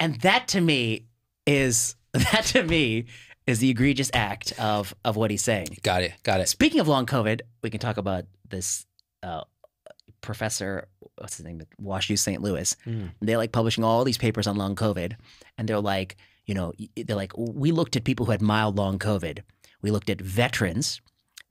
And that to me is that to me is the egregious act of of what he's saying. Got it. Got it. Speaking of long COVID, we can talk about this uh, professor. What's his name? at Wash U St. Louis. Mm. They're like publishing all these papers on long COVID, and they're like, you know, they're like, we looked at people who had mild long COVID. We looked at veterans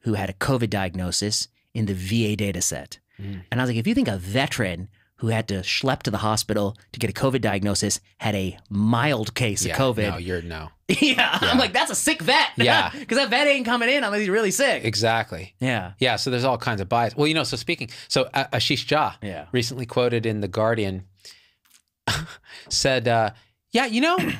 who had a COVID diagnosis in the VA data set. Mm. And I was like, if you think a veteran who had to schlep to the hospital to get a COVID diagnosis had a mild case Yeah, of COVID, No, you're no. yeah, Yeah. I'm like, that's a sick vet. Yeah. because that vet ain't coming in unless he's really sick. Exactly. Yeah, Yeah. So there's all kinds of bias. Well, you know. So speaking. So uh, Ashish Jha yeah. recently quoted in the Guardian said, uh, "Yeah, you know, uh,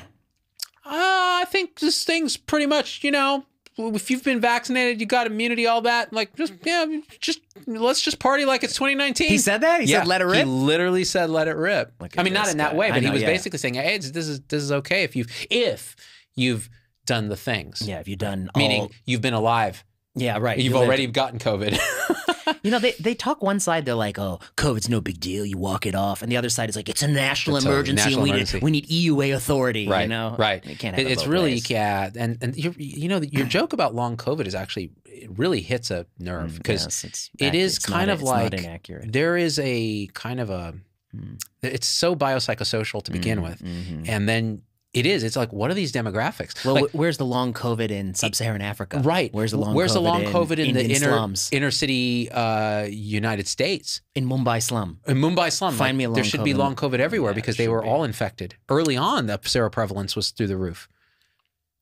I think this thing's pretty much, you know." If you've been vaccinated, you got immunity, all that. Like, just yeah, just let's just party like it's 2019. He said that. He yeah, said, "Let it rip." He literally said, "Let it rip." I mean, not this in that guy. way, I but he was yeah. basically saying, "Hey, it's, this is this is okay if you've if you've done the things." yeah, have you've done Meaning all? you've been alive. Yeah, right. You've You lived. already gotten COVID. You know, they, they talk one side, they're like, oh, COVID's no big deal. You walk it off. And the other side is like, it's a national It's a emergency national and we emergency. need, we need EUA authority. right. You know? Right. You can't have It- it it's really ways. yeah, and and you know your joke about long COVID is actually it really hits a nerve because Mm, Yes, it's it it's kind not- of like inaccurate. there is a kind of a Mm. it's so biopsychosocial to begin with, Mhm. and then it is it's like what are these demographics? Well, Like, where's the long COVID in sub-Saharan Africa? right. Where's the long Where's COVID the long in COVID in, the inner slums? inner city uh, United States? In Mumbai slum. In Mumbai slum, Find me a long. there should be long COVID everywhere Yeah, because they were be. all infected early on. The seroprevalence was through the roof.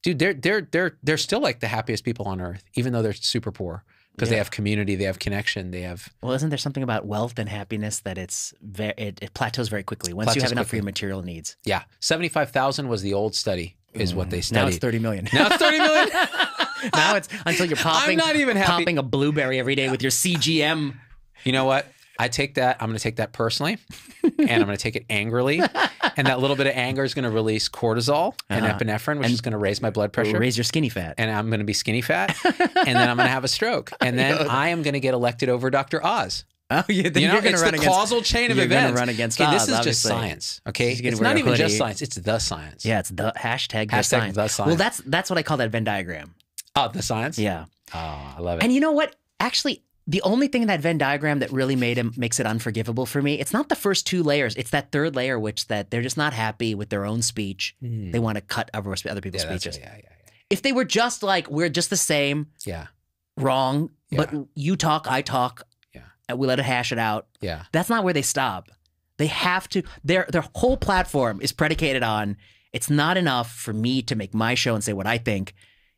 Dude, they're they're they're they're still like the happiest people on earth, even though they're super poor because they have community, they have connection, they have Well, isn't there something about wealth and happiness that it's ve- it, it plateaus very quickly once you have enough for your material needs? yeah. Seventy five thousand was the old study, is what they Mm. Now it's 30 million. Now it's thirty million. now it's until you're popping I'm not even happy. popping a blueberry every day with your CGM. You know what? I take that. I'm going to take that personally, and I'm going to take it angrily, and that little bit of anger is going to release cortisol and Uh-huh. epinephrine, which And- is going to raise my blood pressure. Raise your skinny fat. and I'm going to be skinny fat, and then I'm going to have a stroke, and then I am going to get elected over Dr. Oz. oh, yeah, then You know, you're going it's to run the against. causal chain of you're events. run against okay, this is just science. Okay, it's not even just science; it's the science. Yeah, it's the hashtag, the science. the Well, that's that's what I call that Venn diagram. Oh, the science. Yeah, Oh, I love it. and you know what? Actually, the only thing in that Venn diagram that really made him makes it unforgivable for me, it's not the first two layers. It's that third layer, which that they're just not happy with their own speech. Hmm. They want to cut other other people's yeah, speeches. right. yeah, yeah, If they were just like we're just the same, yeah, wrong, but you talk, I talk, Yeah. and we let it hash it out. yeah, That's not where they stop. They have to. Their their whole platform is predicated on. It's not enough for me to make my show and say what I think.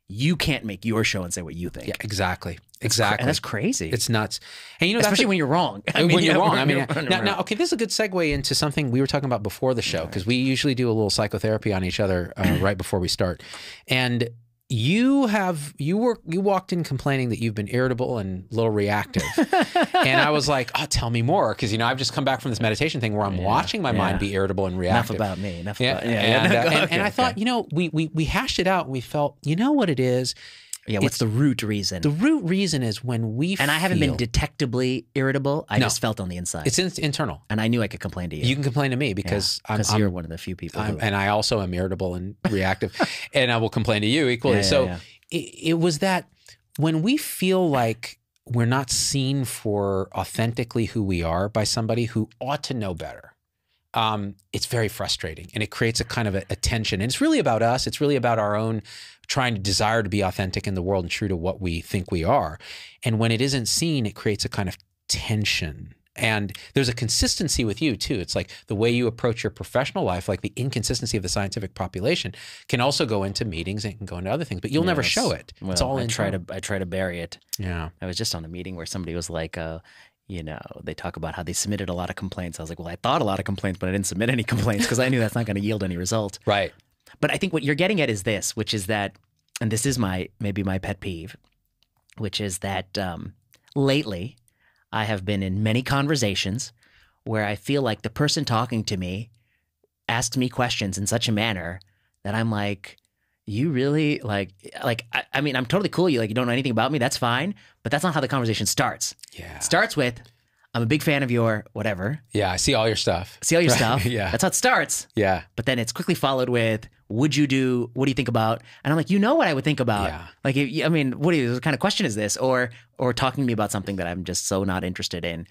You can't make your show and say what you think. yeah. Exactly. Exactly. and that's crazy. it's nuts. And you know, especially a- when you're wrong. I when you're yeah, wrong. I mean, you're- now, now, okay, this is a good segue into something we were talking about before the show because we usually do a little psychotherapy on each other uh, right before we start. And you have you were you walked in complaining that you've been irritable and a little reactive and i was like oh tell me more because you know i've just come back from this meditation thing where i'm Yeah, watching my mind be irritable and reactive Enough about me. Enough yeah, about yeah. and, yeah, uh, and, and I thought, you know, we, we we hashed it out. We felt, you know, what it is. Yeah. What's it's- the root reason? The root reason is when we and I haven't been detectably irritable. I No. just felt on the inside, It's in, internal. and I knew I could complain to you. You can complain to me because I'm, because I'm- you're one of the few people. I'm- who, and I also am irritable and reactive, and I will complain to you equally. Yeah, yeah, so yeah. It, it was that when we feel like we're not seen for authentically who we are by somebody who ought to know better. Um, it's very frustrating and it creates a kind of a, a tension. And it's really about us. It's really about our own trying to desire to be authentic in the world and true to what we think we are. And when it isn't seen, it creates a kind of tension. And there's a consistency with you too. It's like the way you approach your professional life, like the inconsistency of the scientific population, can also go into meetings and can go into other things, but you'll Yeah, never show it. Well, it's all I try to I try to bury it. Yeah. I was just on a meeting where somebody was like, uh, you know, they talk about how they submitted a lot of complaints. I was like, well, I thought a lot of complaints, but I didn't submit any complaints because I knew that's not going to yield any result. Right. But I think what you're getting at is this, which is that, and this is my maybe my pet peeve, which is that um, lately I have been in many conversations where I feel like the person talking to me asked me questions in such a manner that I'm like, you really like like I, I mean I'm totally cool. You like you don't know anything about me. That's fine. But that's not how the conversation starts. Yeah. It starts with, I'm a big fan of your whatever. Yeah. I see all your stuff. See all your Right, stuff. yeah. That's how it starts. Yeah. But then it's quickly followed with, "Would you do? What do you think about?" And I'm like, "You know what I would think about? Yeah. Like, I mean, what, you, what kind of question is this?" Or, or talking to me about something that I'm just so not interested in.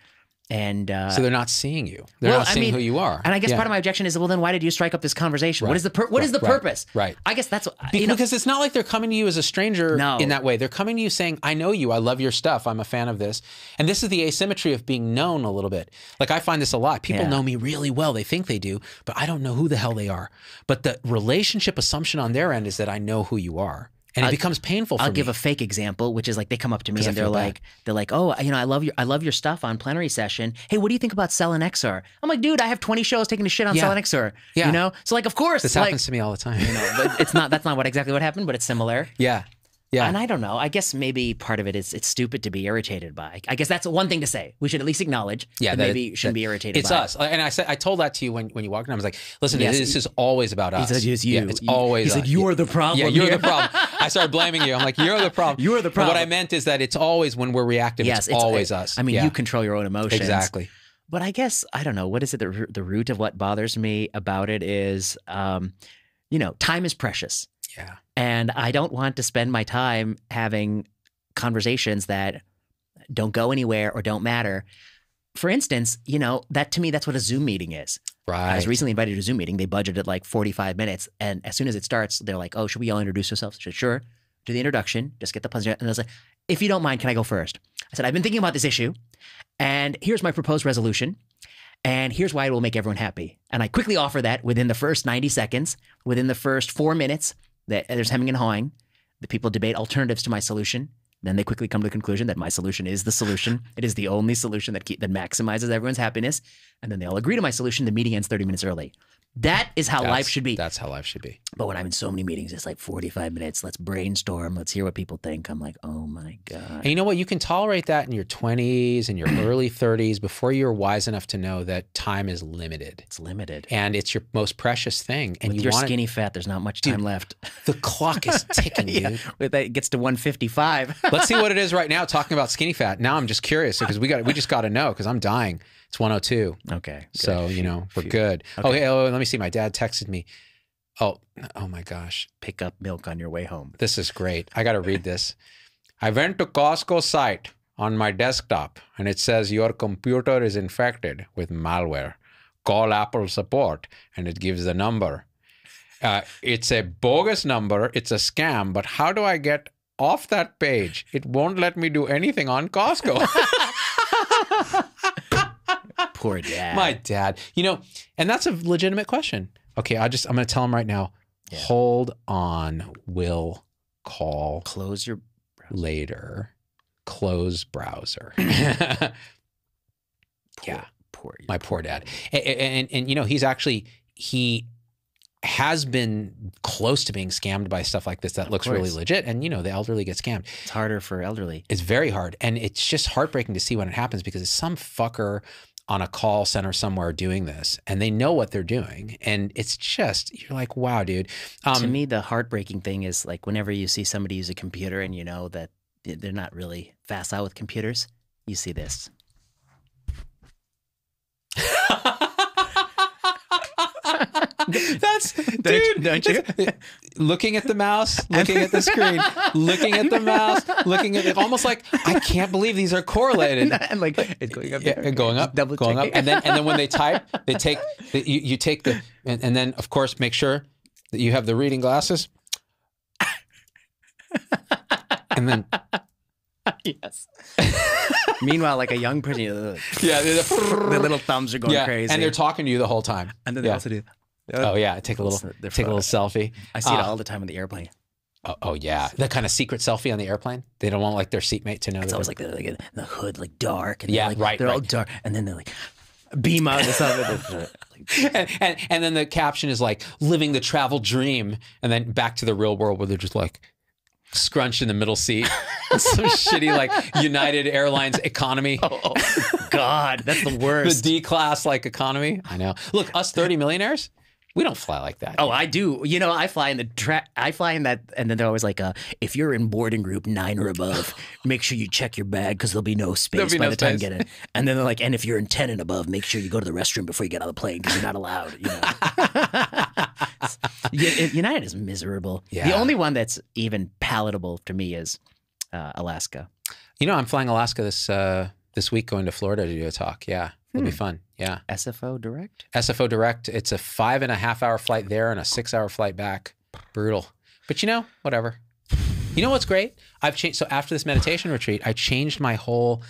And uh, So they're not seeing you. They're well, not I seeing mean, who you are. and I guess Yeah. part of my objection is, well, then why did you strike up this conversation? What Right. is the pur- what is the Right, right, purpose? right. I guess that's Be- you know, because it's not like they're coming to you as a stranger No. in that way. They're coming to you saying, I know you. I love your stuff. I'm a fan of this. And this is the asymmetry of being known a little bit. Like I find this a lot. People Yeah. know me really well. They think they do, but I don't know who the hell they are. But the relationship assumption on their end is that I know who you are. And it I'll- becomes painful for I'll me. give a fake example, which is like they come up to me and they're feel bad. like, they're like, oh, you know, I love your, I love your stuff on plenary session. Hey, what do you think about Selinexor? I'm like, dude, I have 20 shows taking a shit on Yeah. Selinexor. Yeah. you know, so like, of course, this like, happens to me all the time. you know, but it's not. That's not what exactly what happened, but it's similar. yeah. Yeah. And I don't know. I guess maybe part of it is it's stupid to be irritated by. I guess that's one thing to say. We should at least acknowledge. Yeah, that that- maybe you shouldn't that- be irritated. It's by us. And I said I told that to you when, when you walked in. I was like, listen, Yes, this is always about us. He said it's you. Yeah, it's You- always He said us. you're the problem. Yeah, you're the problem. I started blaming you. I'm like, you're the problem. You're the But what. I meant is that it's always when we're reactive, Yes, it's, always us. I mean, Yeah, you control your own emotions. exactly. But I guess I don't know what is it. The the root of what bothers me about it is, um, you know, time is precious, Yeah. and I don't want to spend my time having conversations that don't go anywhere or don't matter. For instance, you know, that to me, that's what a Zoom meeting is. Right. I was recently invited to a Zoom meeting. They budgeted like 45 minutes. And as soon as it starts, they're like, oh, should we all introduce ourselves? I said, sure. Do the introduction, just get the pleasure. And I was like, if you don't mind, can I go first? I said, I've been thinking about this issue. And here's my proposed resolution. And here's why it will make everyone happy. And I quickly offer that within the first 90 seconds, within the first four minutes, that there's hemming and hawing. The people debate alternatives to my solution. Then they quickly come to the conclusion that my solution is the solution. It is the only solution that keep, that maximizes everyone's happiness. And then they all agree to my solution. The meeting ends 30 minutes early. That is how life should be. That's how life should be. But when I'm in so many meetings, it's like 45 minutes. Let's brainstorm. Let's hear what people think. I'm like, oh my God. And you know what? You can tolerate that in your 20s and your early 30s before you're wise enough to know that time is limited It's limited. and it's your most precious thing. And With you your want skinny fat, there's not much time left. the clock is ticking, yeah. dude. With it gets to 155. Let's see what it is right now. Talking about skinny fat. Now I'm just curious because we got we just got to know because I'm dying. It's 102. okay. good. So you know we're Phew. good. Okay. Okay. Oh, let me see. My dad texted me. Oh, oh my gosh, Pick up milk on your way home. this is great. I got to read this. I went to Costco site on my desktop and it says your computer is infected with malware. Call Apple support and it gives the number. Uh, it's a bogus number. It's a scam. But how do I get off that page? It won't let me do anything on Costco. Poor dad. My dad, you know, and that's a legitimate question. Okay, I just I'm going to tell him right now. Yeah. Hold on, will call Close your. later. Close browser. Poor, Yeah. Poor. My poor dad. And, and and you know, he's actually he has been close to being scammed by stuff like this that looks really legit. And you know, the elderly get scammed. It's harder for elderly. It's very hard. And it's just heartbreaking to see when it happens because it's some fucker on a call center somewhere doing this and they know what they're doing. And it's just, you're like, wow, dude. Um, to me, the heartbreaking thing is like whenever you see somebody use a computer and you know that they're not really fast out with computers, you see this. That's Don't dude. don't you? looking at the mouse, looking at the screen, looking at the mouse, looking at it, almost like I can't believe these are correlated. and like it's going up, Yeah, going up, double going up, and then and then when they type, they take the, you, you take the and, and then of course make sure that you have the reading glasses, and then yes. Meanwhile, like a young person, uh, yeah, the, the little thumbs are going yeah, crazy, and they're talking to you the whole time. And then they yeah. also do. Oh yeah, take a little They're take a little selfie. I see it Uh, all the time on the airplane. Oh, oh yeah, that kind of secret selfie on the airplane. They don't want like their seatmate to know. It's always like they're like in the hood, like dark. And Yeah, like, right, They're all right. dark, and then they're like beam out or something. Like, and, and and then the caption is like living the travel dream, and then back to the real world where they're just like scrunched in the middle seat, some shitty like United Airlines economy, oh, God, that's the worst. the. D class like economy. I know. Look, us thirty millionaires, we don't fly like that. Oh, I do. You know, I fly in the tra- I fly in that, and then they're always like, uh, "If you're in boarding group nine or above, make sure you check your bag because there'll be no space be by no the time you get in." And then they're like, "And if you're in ten and above, make sure you go to the restroom before you get on the plane because you're not allowed." You know, United is miserable. The only one that's even palatable to me is uh, Alaska. You know, I'm flying Alaska this uh, this week, going to Florida to do a talk. Yeah, it'll be Hmm. fun. Yeah, SFO direct. SFO direct. It's a five and a half hour flight there and a six hour flight back. Brutal. But you know, whatever. You know what's great? I've changed. So after this meditation retreat, I changed my whole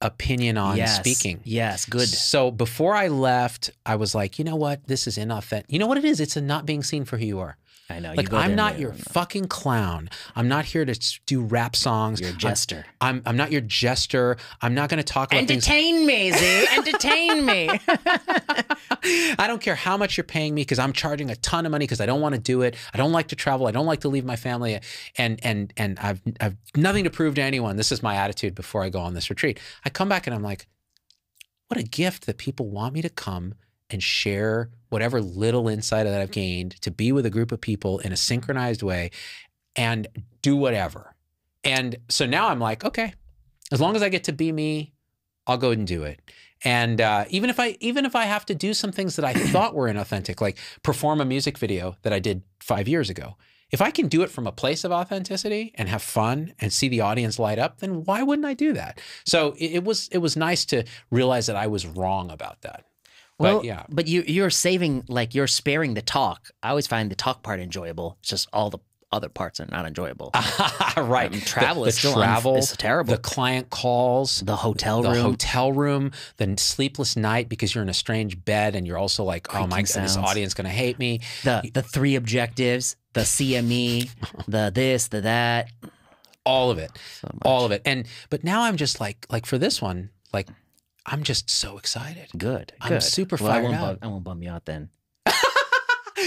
opinion on yes. speaking. Yes, good. So before I left, I was like, you know what? This is inauthentic. You know what it is? It's a not being seen for who you are. I know. you Like go I'm not your fucking clown. I'm not here to do rap songs. You're a I'm- jester. I'm I'm not your jester. I'm not going to talk about things. Entertain me, Z. Entertain me. I don't care how much you're paying me because I'm charging a ton of money because I don't want to do it. I don't like to travel. I don't like to leave my family, and and and I've I've nothing to prove to anyone. This is my attitude before I go on this retreat. I come back and I'm like, what a gift that people want me to come and share whatever little insight that I've gained to be with a group of people in a synchronized way and do whatever. And so now I'm like, okay, as long as I get to be me, I'll go and do it. And uh, even if I even if I have to do some things that I thought were inauthentic, like perform a music video that I did five years ago, if I can do it from a place of authenticity and have fun and see the audience light up, then why wouldn't I do that? So it, it was it was nice to realize that I was wrong about that. Well, but yeah, but you you're saving like you're sparing the talk. I always find the talk part enjoyable. It's just all the other parts are not enjoyable. right. Um, travel the, is the still travel, is terrible. The client calls, the hotel the room. hotel room, the sleepless night because you're in a strange bed and you're also like, oh my Creaking god, this audience gonna hate me. the the three objectives, the CME, the this, the that. All of it, So all of it. And but now I'm just like, like for this one, like I'm just so excited. good. I'm good. super well, I fired won't up. bum, I won't bum you out then.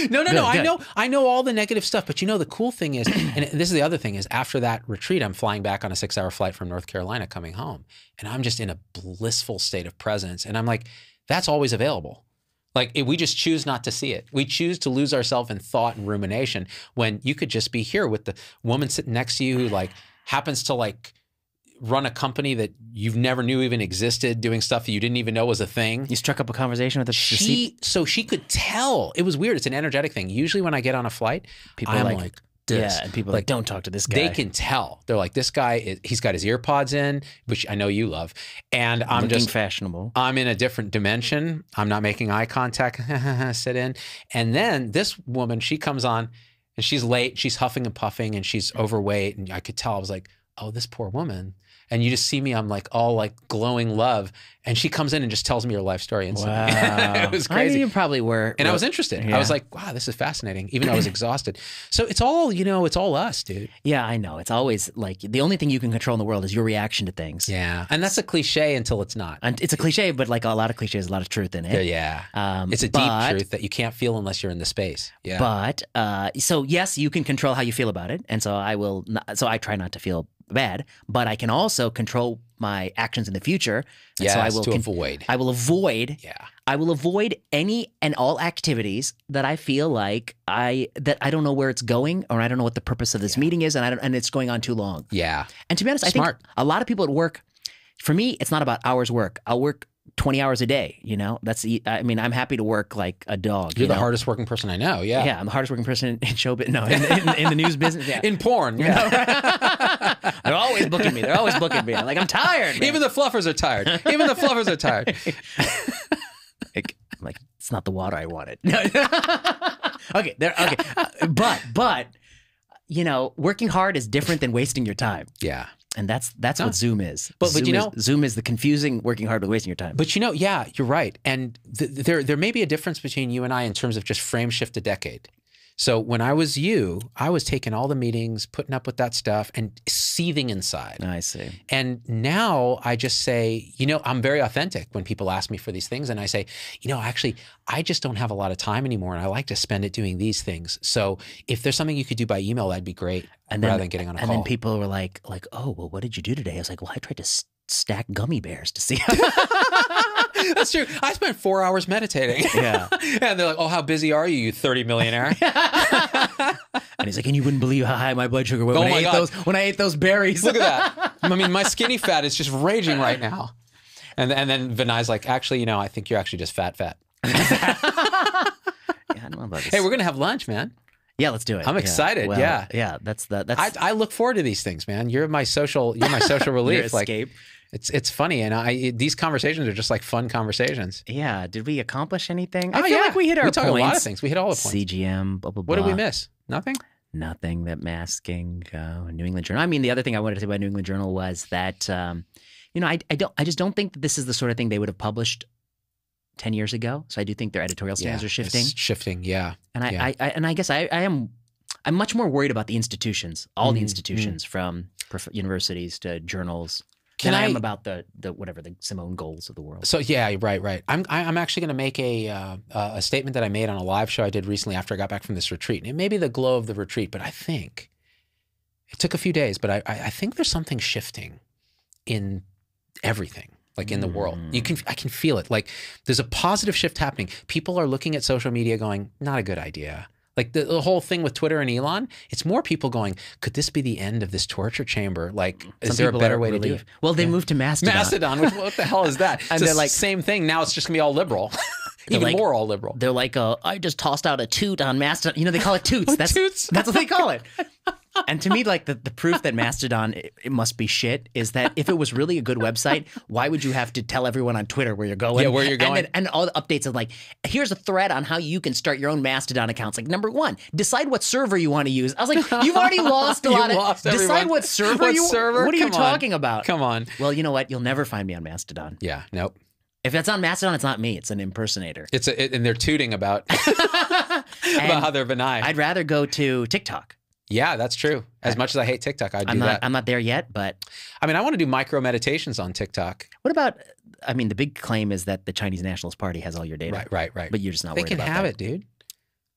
No, no, Good, no. I know, I know all the negative stuff, but you know the cool thing is, and this is the other thing is, after that retreat, I'm flying back on a six-hour flight from North Carolina, coming home, and I'm just in a blissful state of presence, and I'm like, that's always available. Like if we just choose not to see it. We choose to lose ourselves in thought and rumination when you could just be here with the woman sitting next to you who like happens to like run a company that you've never knew even existed, doing stuff that you didn't even know was a thing? You struck up a conversation with seat she so she could tell. It was weird. It's an energetic thing. Usually when i get on a flight people i'm like, like, this. yeah, and people like, Like, don't talk to this guy. they can tell. They're like this guy is, he's got his ear pods in which i know you love. And i'm Looking just fashionable. i'm in a different dimension. I'm not making eye contact sit in. And then this woman she comes on and she's late. She's huffing and puffing and she's overweight. And i could tell. I was like oh, this poor woman. And you just see me, I'm like all like glowing love. And she comes in and just tells me her life story instantly. it was I crazy. mean, you probably were. and I was interested. I was like, wow, this is fascinating, even though I was exhausted. So it's all, you know, it's all us, dude. yeah, I know. It's always like the only thing you can control in the world is your reaction to things. Yeah. And that's a cliche until it's not. And it's a cliche, but like a lot of cliches, a lot of truth in it. Yeah. Um, It's a deep truth that you can't feel unless you're in the space. Yeah. But uh, so yes, you can control how you feel about it, and so I will. Not, so I try not to feel bad, but I can also control my actions in the future. And yes, so I will. to con- avoid. I will avoid. yeah. I will avoid any and all activities that I feel like I that I don't know where it's going, or I don't know what the purpose of this meeting is, and I don't, and it's going on too long. Yeah. And to be honest, Smart. I think a lot of people at work. For me, it's not about hours work. I'll work. 20 hours a day, you know? That's the I mean, I'm happy to work like a dog. You're you the know? hardest working person I know. Yeah. Yeah, I'm the hardest working person in, in show business. No, in, in, in the news business. Yeah. In porn. You Yeah. know? They're always booking me. They're always booking me. I'm like, I'm tired. man. Even the fluffers are tired. Even the fluffers are tired. like, I'm like, it's not the water I wanted. okay, there. Okay, Uh, but but you know, working hard is different than wasting your time, Yeah. And that's that's No. what ah. Zoom is. But- but Zoom you is- know- Zoom is the confusing working hard with wasting your time. But you know, yeah, you're right. And th- there there may be a difference between you and I in terms of just frame shift a decade. So when I was you, I was taking all the meetings, putting up with that stuff and seething inside. I see. And now I just say, you know, I'm very authentic when people ask me for these things. And I say, you know, actually, I just don't have a lot of time anymore. And I like to spend it doing these things. So if there's something you could do by email, that'd be great And rather then than getting on a and call. then people were like, like, oh, well, what did you do today? I was like, well, I tried to s- stack gummy bears to see. That's true. I spent four hours meditating. Yeah. and they're like, oh, how busy are you, you 30 millionaire? And he's like, and you wouldn't believe how high my blood sugar went Oh when I ate God. those when I ate those berries. Look at that. I mean, my skinny fat is just raging right now. And, and then Vinay's like, actually, you know, I think you're actually just fat, fat. Yeah, I don't know about this. Hey, we're going to have lunch, man. yeah, let's do it. I'm Yeah. excited, Well, yeah. yeah. That's the that's I, I look forward to these things, man. You're my social, you're my social relief. like escape. It's, it's funny. And I, these conversations are just like fun conversations. yeah. Did we accomplish anything? I Oh, feel yeah. like we hit our We talk points. a lot of things. We hit all the points. CGM. Blah blah blah. What did we miss? Nothing. Nothing. That masking. Uh, New England Journal. I mean, the other thing I wanted to say about New England Journal was that, um, you know, I, I don't. I just don't think that this is the sort of thing they would have published. 10 years ago so i do think their editorial stands are shifting It's shifting. Yeah. and I, yeah. I, I and i guess I, I am i'm much more worried about the institutions all the Mhm, institutions from prof- universities to journals Can I, I- am about the the whatever the Simone Golds of the world. So yeah, right, right. I'm I- I'm actually going to make a uh, a statement that I made on a live show I did recently after I got back from this retreat. And it may be the glow of the retreat, but I think it took a few days, but I I I think there's something shifting in everything like in the world you can i can feel it like there's a positive shift happening people are looking at social media going not a good idea like the, the whole thing with twitter and elon it's more people going could this be the end of this torture chamber like is there a better way to do it Well, they moved to Mastodon. Mastodon, which, what the hell is that? And it's they're the like- same thing. Now it's just gonna be all liberal, even like- more all liberal. They're like, uh, I just tossed out a toot on Mastodon. You know, they call it toots. That's Toots. that's what they call it. And to me, like the, the proof that Mastodon it, it must be shit is that if it was really a good website, why would you have to tell everyone on Twitter where you're going? Yeah, where you're And going. then- And, all the updates of like, here's a thread on how you can start your own Mastodon accounts. Like number one, decide what server you want to use. I was like, you've already lost a You lot of. lost decide everyone. what server What you. server? What are you Come on. talking about? Come on. Well, you know what? You'll never find me on Mastodon. Yeah, nope. If it's on Mastodon, it's not me. It's an impersonator. It's a, it, and they're tooting about about how they're benign. I'd rather go to TikTok. Yeah, that's true. As much as I hate TikTok, I'd do I'm not. that. I'm not there yet, but I mean, I want to do micro meditations on TikTok. what about? I mean, the big claim is that the Chinese Nationalist Party has all your data, Right, right, right. but you're just not they can have that. it, dude.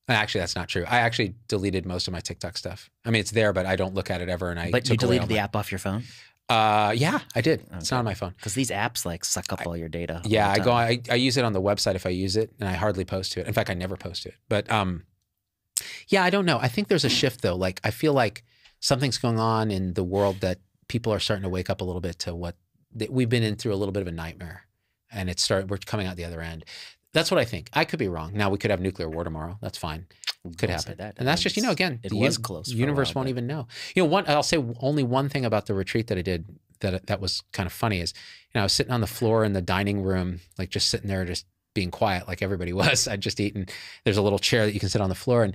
Actually, that's not true. I actually deleted most of my TikTok stuff. I mean, it's there, but I don't look at it ever. And I But you deleted the my- app off your phone Uh, yeah, I did. It's not on my phone. because these apps like suck up all your data. all Yeah, I go. I, I use it on the website if I use it, and I hardly post to it. In fact, I never post to it. But um, yeah, I don't know. I think there's a shift though. Like I feel like something's going on in the world that people are starting to wake up a little bit to what that we've been in through a little bit of a nightmare, and it's started. We're coming out the other end. That's what I think. I could be wrong. Now we could have nuclear war tomorrow. That's fine. Could happen. that. And that's just you know again it the was un- close. universe while, won't but- even know. You know, one I'll say only one thing about the retreat that I did that that was kind of funny is, you know, I was sitting on the floor in the dining room, like just sitting there, just being quiet, like everybody was. I'd just eaten. There's a little chair that you can sit on the floor, and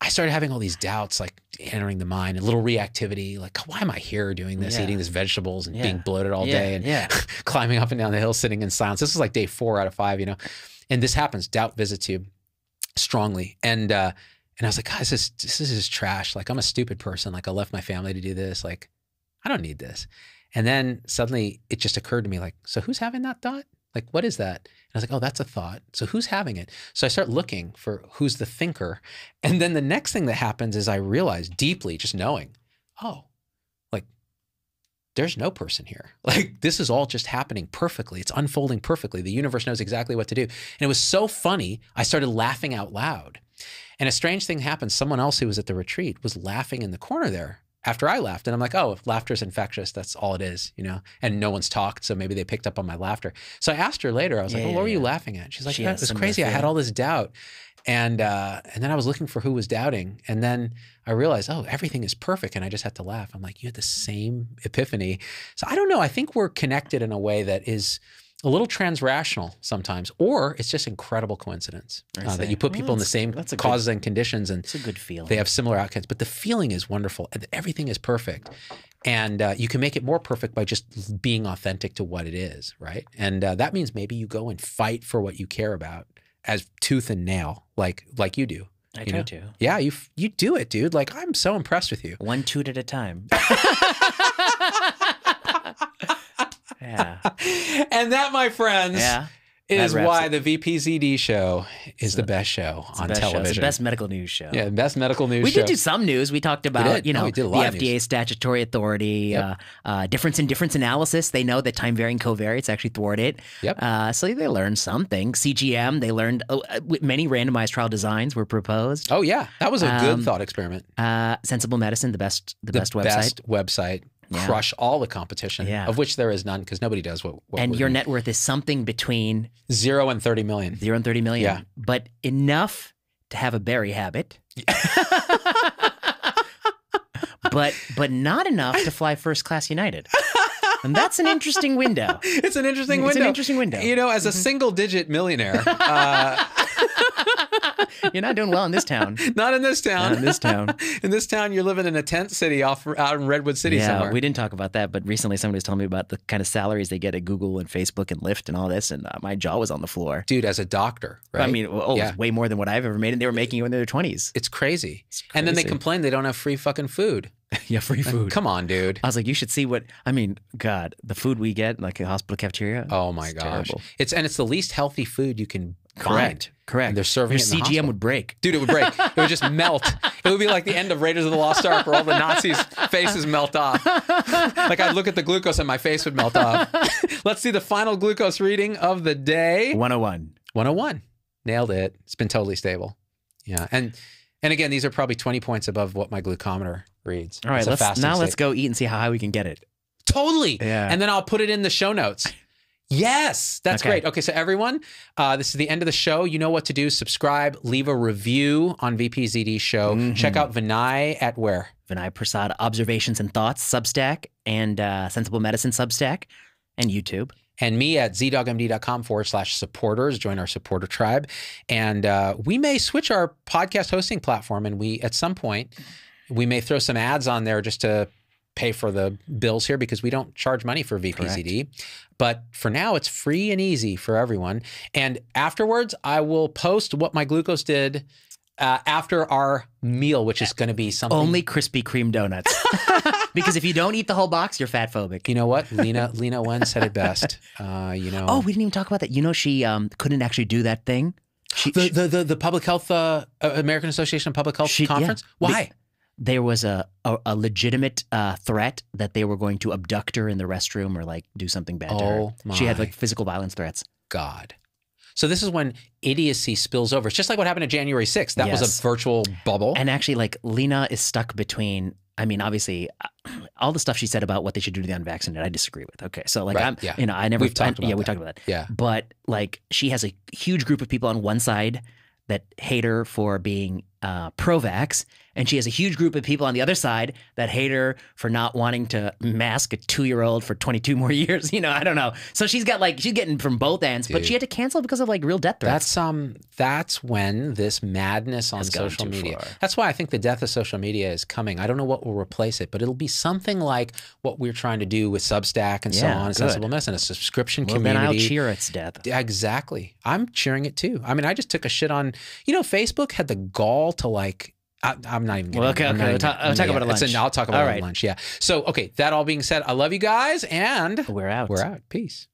I started having all these doubts, like entering the mind, and little reactivity, like why am I here doing this, Yeah. eating these vegetables and Yeah. being bloated all Yeah, day and yeah. climbing up and down the hill, sitting in silence. This is like day four out of five, you know. And this happens. Doubt visits you strongly, and uh, and I was like, guys, this this is just trash. Like I'm a stupid person. Like I left my family to do this. Like I don't need this. And then suddenly it just occurred to me, like, so who's having that thought? Like, what is that? And I was like, oh, that's a thought. So who's having it? So I start looking for who's the thinker. And then the next thing that happens is I realize deeply, just knowing, oh, like there's no person here. Like this is all just happening perfectly. It's unfolding perfectly. The universe knows exactly what to do. And it was so funny. I started laughing out loud. And a strange thing happened. Someone else who was at the retreat was laughing in the corner there after I laughed. And I'm like, oh, if laughter's infectious, that's all it is, you know? And no one's talked. So maybe they picked up on my laughter. So I asked her later, I was like, well, yeah, what were you laughing at? She's like, She yeah, it was crazy. I had all this doubt. And uh, and then I was looking for who was doubting. And then I realized, oh, everything is perfect. And I just had to laugh. I'm like, you had the same epiphany. So I don't know. I think we're connected in a way that is a little transrational sometimes, or it's just incredible coincidence uh, that you put Well, people in the same that's a good- causes and conditions and It's a good feeling. they have similar outcomes. But the feeling is wonderful. and Everything is perfect. And uh, you can make it more perfect by just being authentic to what it is, right? And uh, that means maybe you go and fight for what you care about as tooth and nail, like like you do. I you try know? to. Yeah, you you do it, dude. Like I'm so impressed with you. One toot at a time. yeah. and that, my friends, Yeah. is why it. the VPZD show is the best show on best show. television. It's the best medical news show. yeah, best medical news We show. did do some news. We talked about, did. you know, we a the FDA statutory authority, Yep. uh, uh, difference in difference analysis. They know that time varying covariates actually thwart it. Yep. Uh, so they learned something. CGM, they learned uh, uh, many randomized trial designs were proposed. oh yeah, that was a good Um, thought experiment. Uh, Sensible Medicine, the best, the, the best website. best website. Yeah. Crush all the competition, Yeah. of which there is none because nobody does what. what and your net worth is something between zero and thirty million. zero and 30 million, Yeah. but enough to have a berry habit. but but not enough to fly first class United. And that's an interesting window. It's an interesting It's window. It's an interesting window. You know, as a single digit millionaire, uh, You're not doing well in this town. not in this town. Not in this town. in this town, you're living in a tent city off out in Redwood City yeah, somewhere. we didn't talk about that, but recently somebody was telling me about the kind of salaries they get at Google and Facebook and Lyft and all this, and uh, my jaw was on the floor. Dude, as a doctor, right? I mean, oh, Yeah. it's way more than what I've ever made, and they were making it when they were twenties. it's crazy. And then they complain they don't have free fucking food. Yeah, free Like, Come on, dude. I was like, you should see what I mean. God, the food we get, like a hospital cafeteria. Oh my it's gosh. terrible. It's and it's the least healthy food you can correct, find. correct. And they're serving Your CGM hospital. would break. Dude, it would break. it would just melt. It would be like the end of Raiders of the Lost Ark where all the Nazis' faces melt off. like I'd look at the glucose and my face would melt off. Let's see the final glucose reading of the day. 101. 101. Nailed it. It's been totally stable. Yeah. And and again, these are probably 20 points above what my glucometer reads. All right, let's now let's state. go eat and see how high we can get it. Totally. Yeah. And then I'll put it in the show notes. Yes, that's Okay. great. Okay, so everyone, uh, this is the end of the show. You know what to do. Subscribe, leave a review on VPZD show. Mhm. Check out Vinay at where? Vinay Prasad Observations and Thoughts Substack and uh, Sensible Medicine Substack and YouTube. and me at zdoggmd.com forward slash supporters. Join our supporter tribe. And uh, we may switch our podcast hosting platform and we, at some point, we may throw some ads on there just to pay for the bills here because we don't charge money for VPZD. But for now, it's free and easy for everyone. And afterwards, I will post what my glucose did uh, after our meal, which is going to be something. Only Krispy Kreme donuts. because if you don't eat the whole box, you're fat phobic. You know what? Lena Lena Wen said it best. Uh, you know. Oh, we didn't even talk about that. You know, she um, couldn't actually do that thing. She, the, she- the, the, the public health uh, uh, American Association of Public Health She- yeah. conference. Why? There was a, a, a legitimate uh, threat that they were going to abduct her in the restroom or like do something bad to her. Oh, She had like physical violence threats. God. So this is when idiocy spills over. It's just like what happened to January 6th. That was Yes. a virtual bubble. And actually, like Lena is stuck between. I mean, obviously, uh, all the stuff she said about what they should do to the unvaccinated, I disagree with. Okay, so like Right, I'm, yeah. you know, I never. We've talked I- yeah, about we that. talked about that. yeah. But like, she has a huge group of people on one side that hate her for being uh, pro-vax, and she has a huge group of people on the other side that hate her for not wanting to mask a two year old for 22 more years. You know, I don't know. So she's got like she's getting from both ends, but she had to cancel because of like real death threats. That's um that's when this madness on social media. far. That's why I think the death of social media is coming. I don't know what will replace it, but it'll be something like what we're trying to do with Substack and so Yeah, on, and good. Sensible Medicine, a subscription well, then community. I'll cheer its death. Exactly. I'm cheering it too. I mean, I just took a shit on, you know, Facebook had the gall to like, I, I'm not even. Well, okay, okay, we'll talk- I'll talk yeah, about it it's a- lunch. I'll talk about All it at lunch. Yeah. So, okay. That all being said, I love you guys and We're out. we're out. Peace.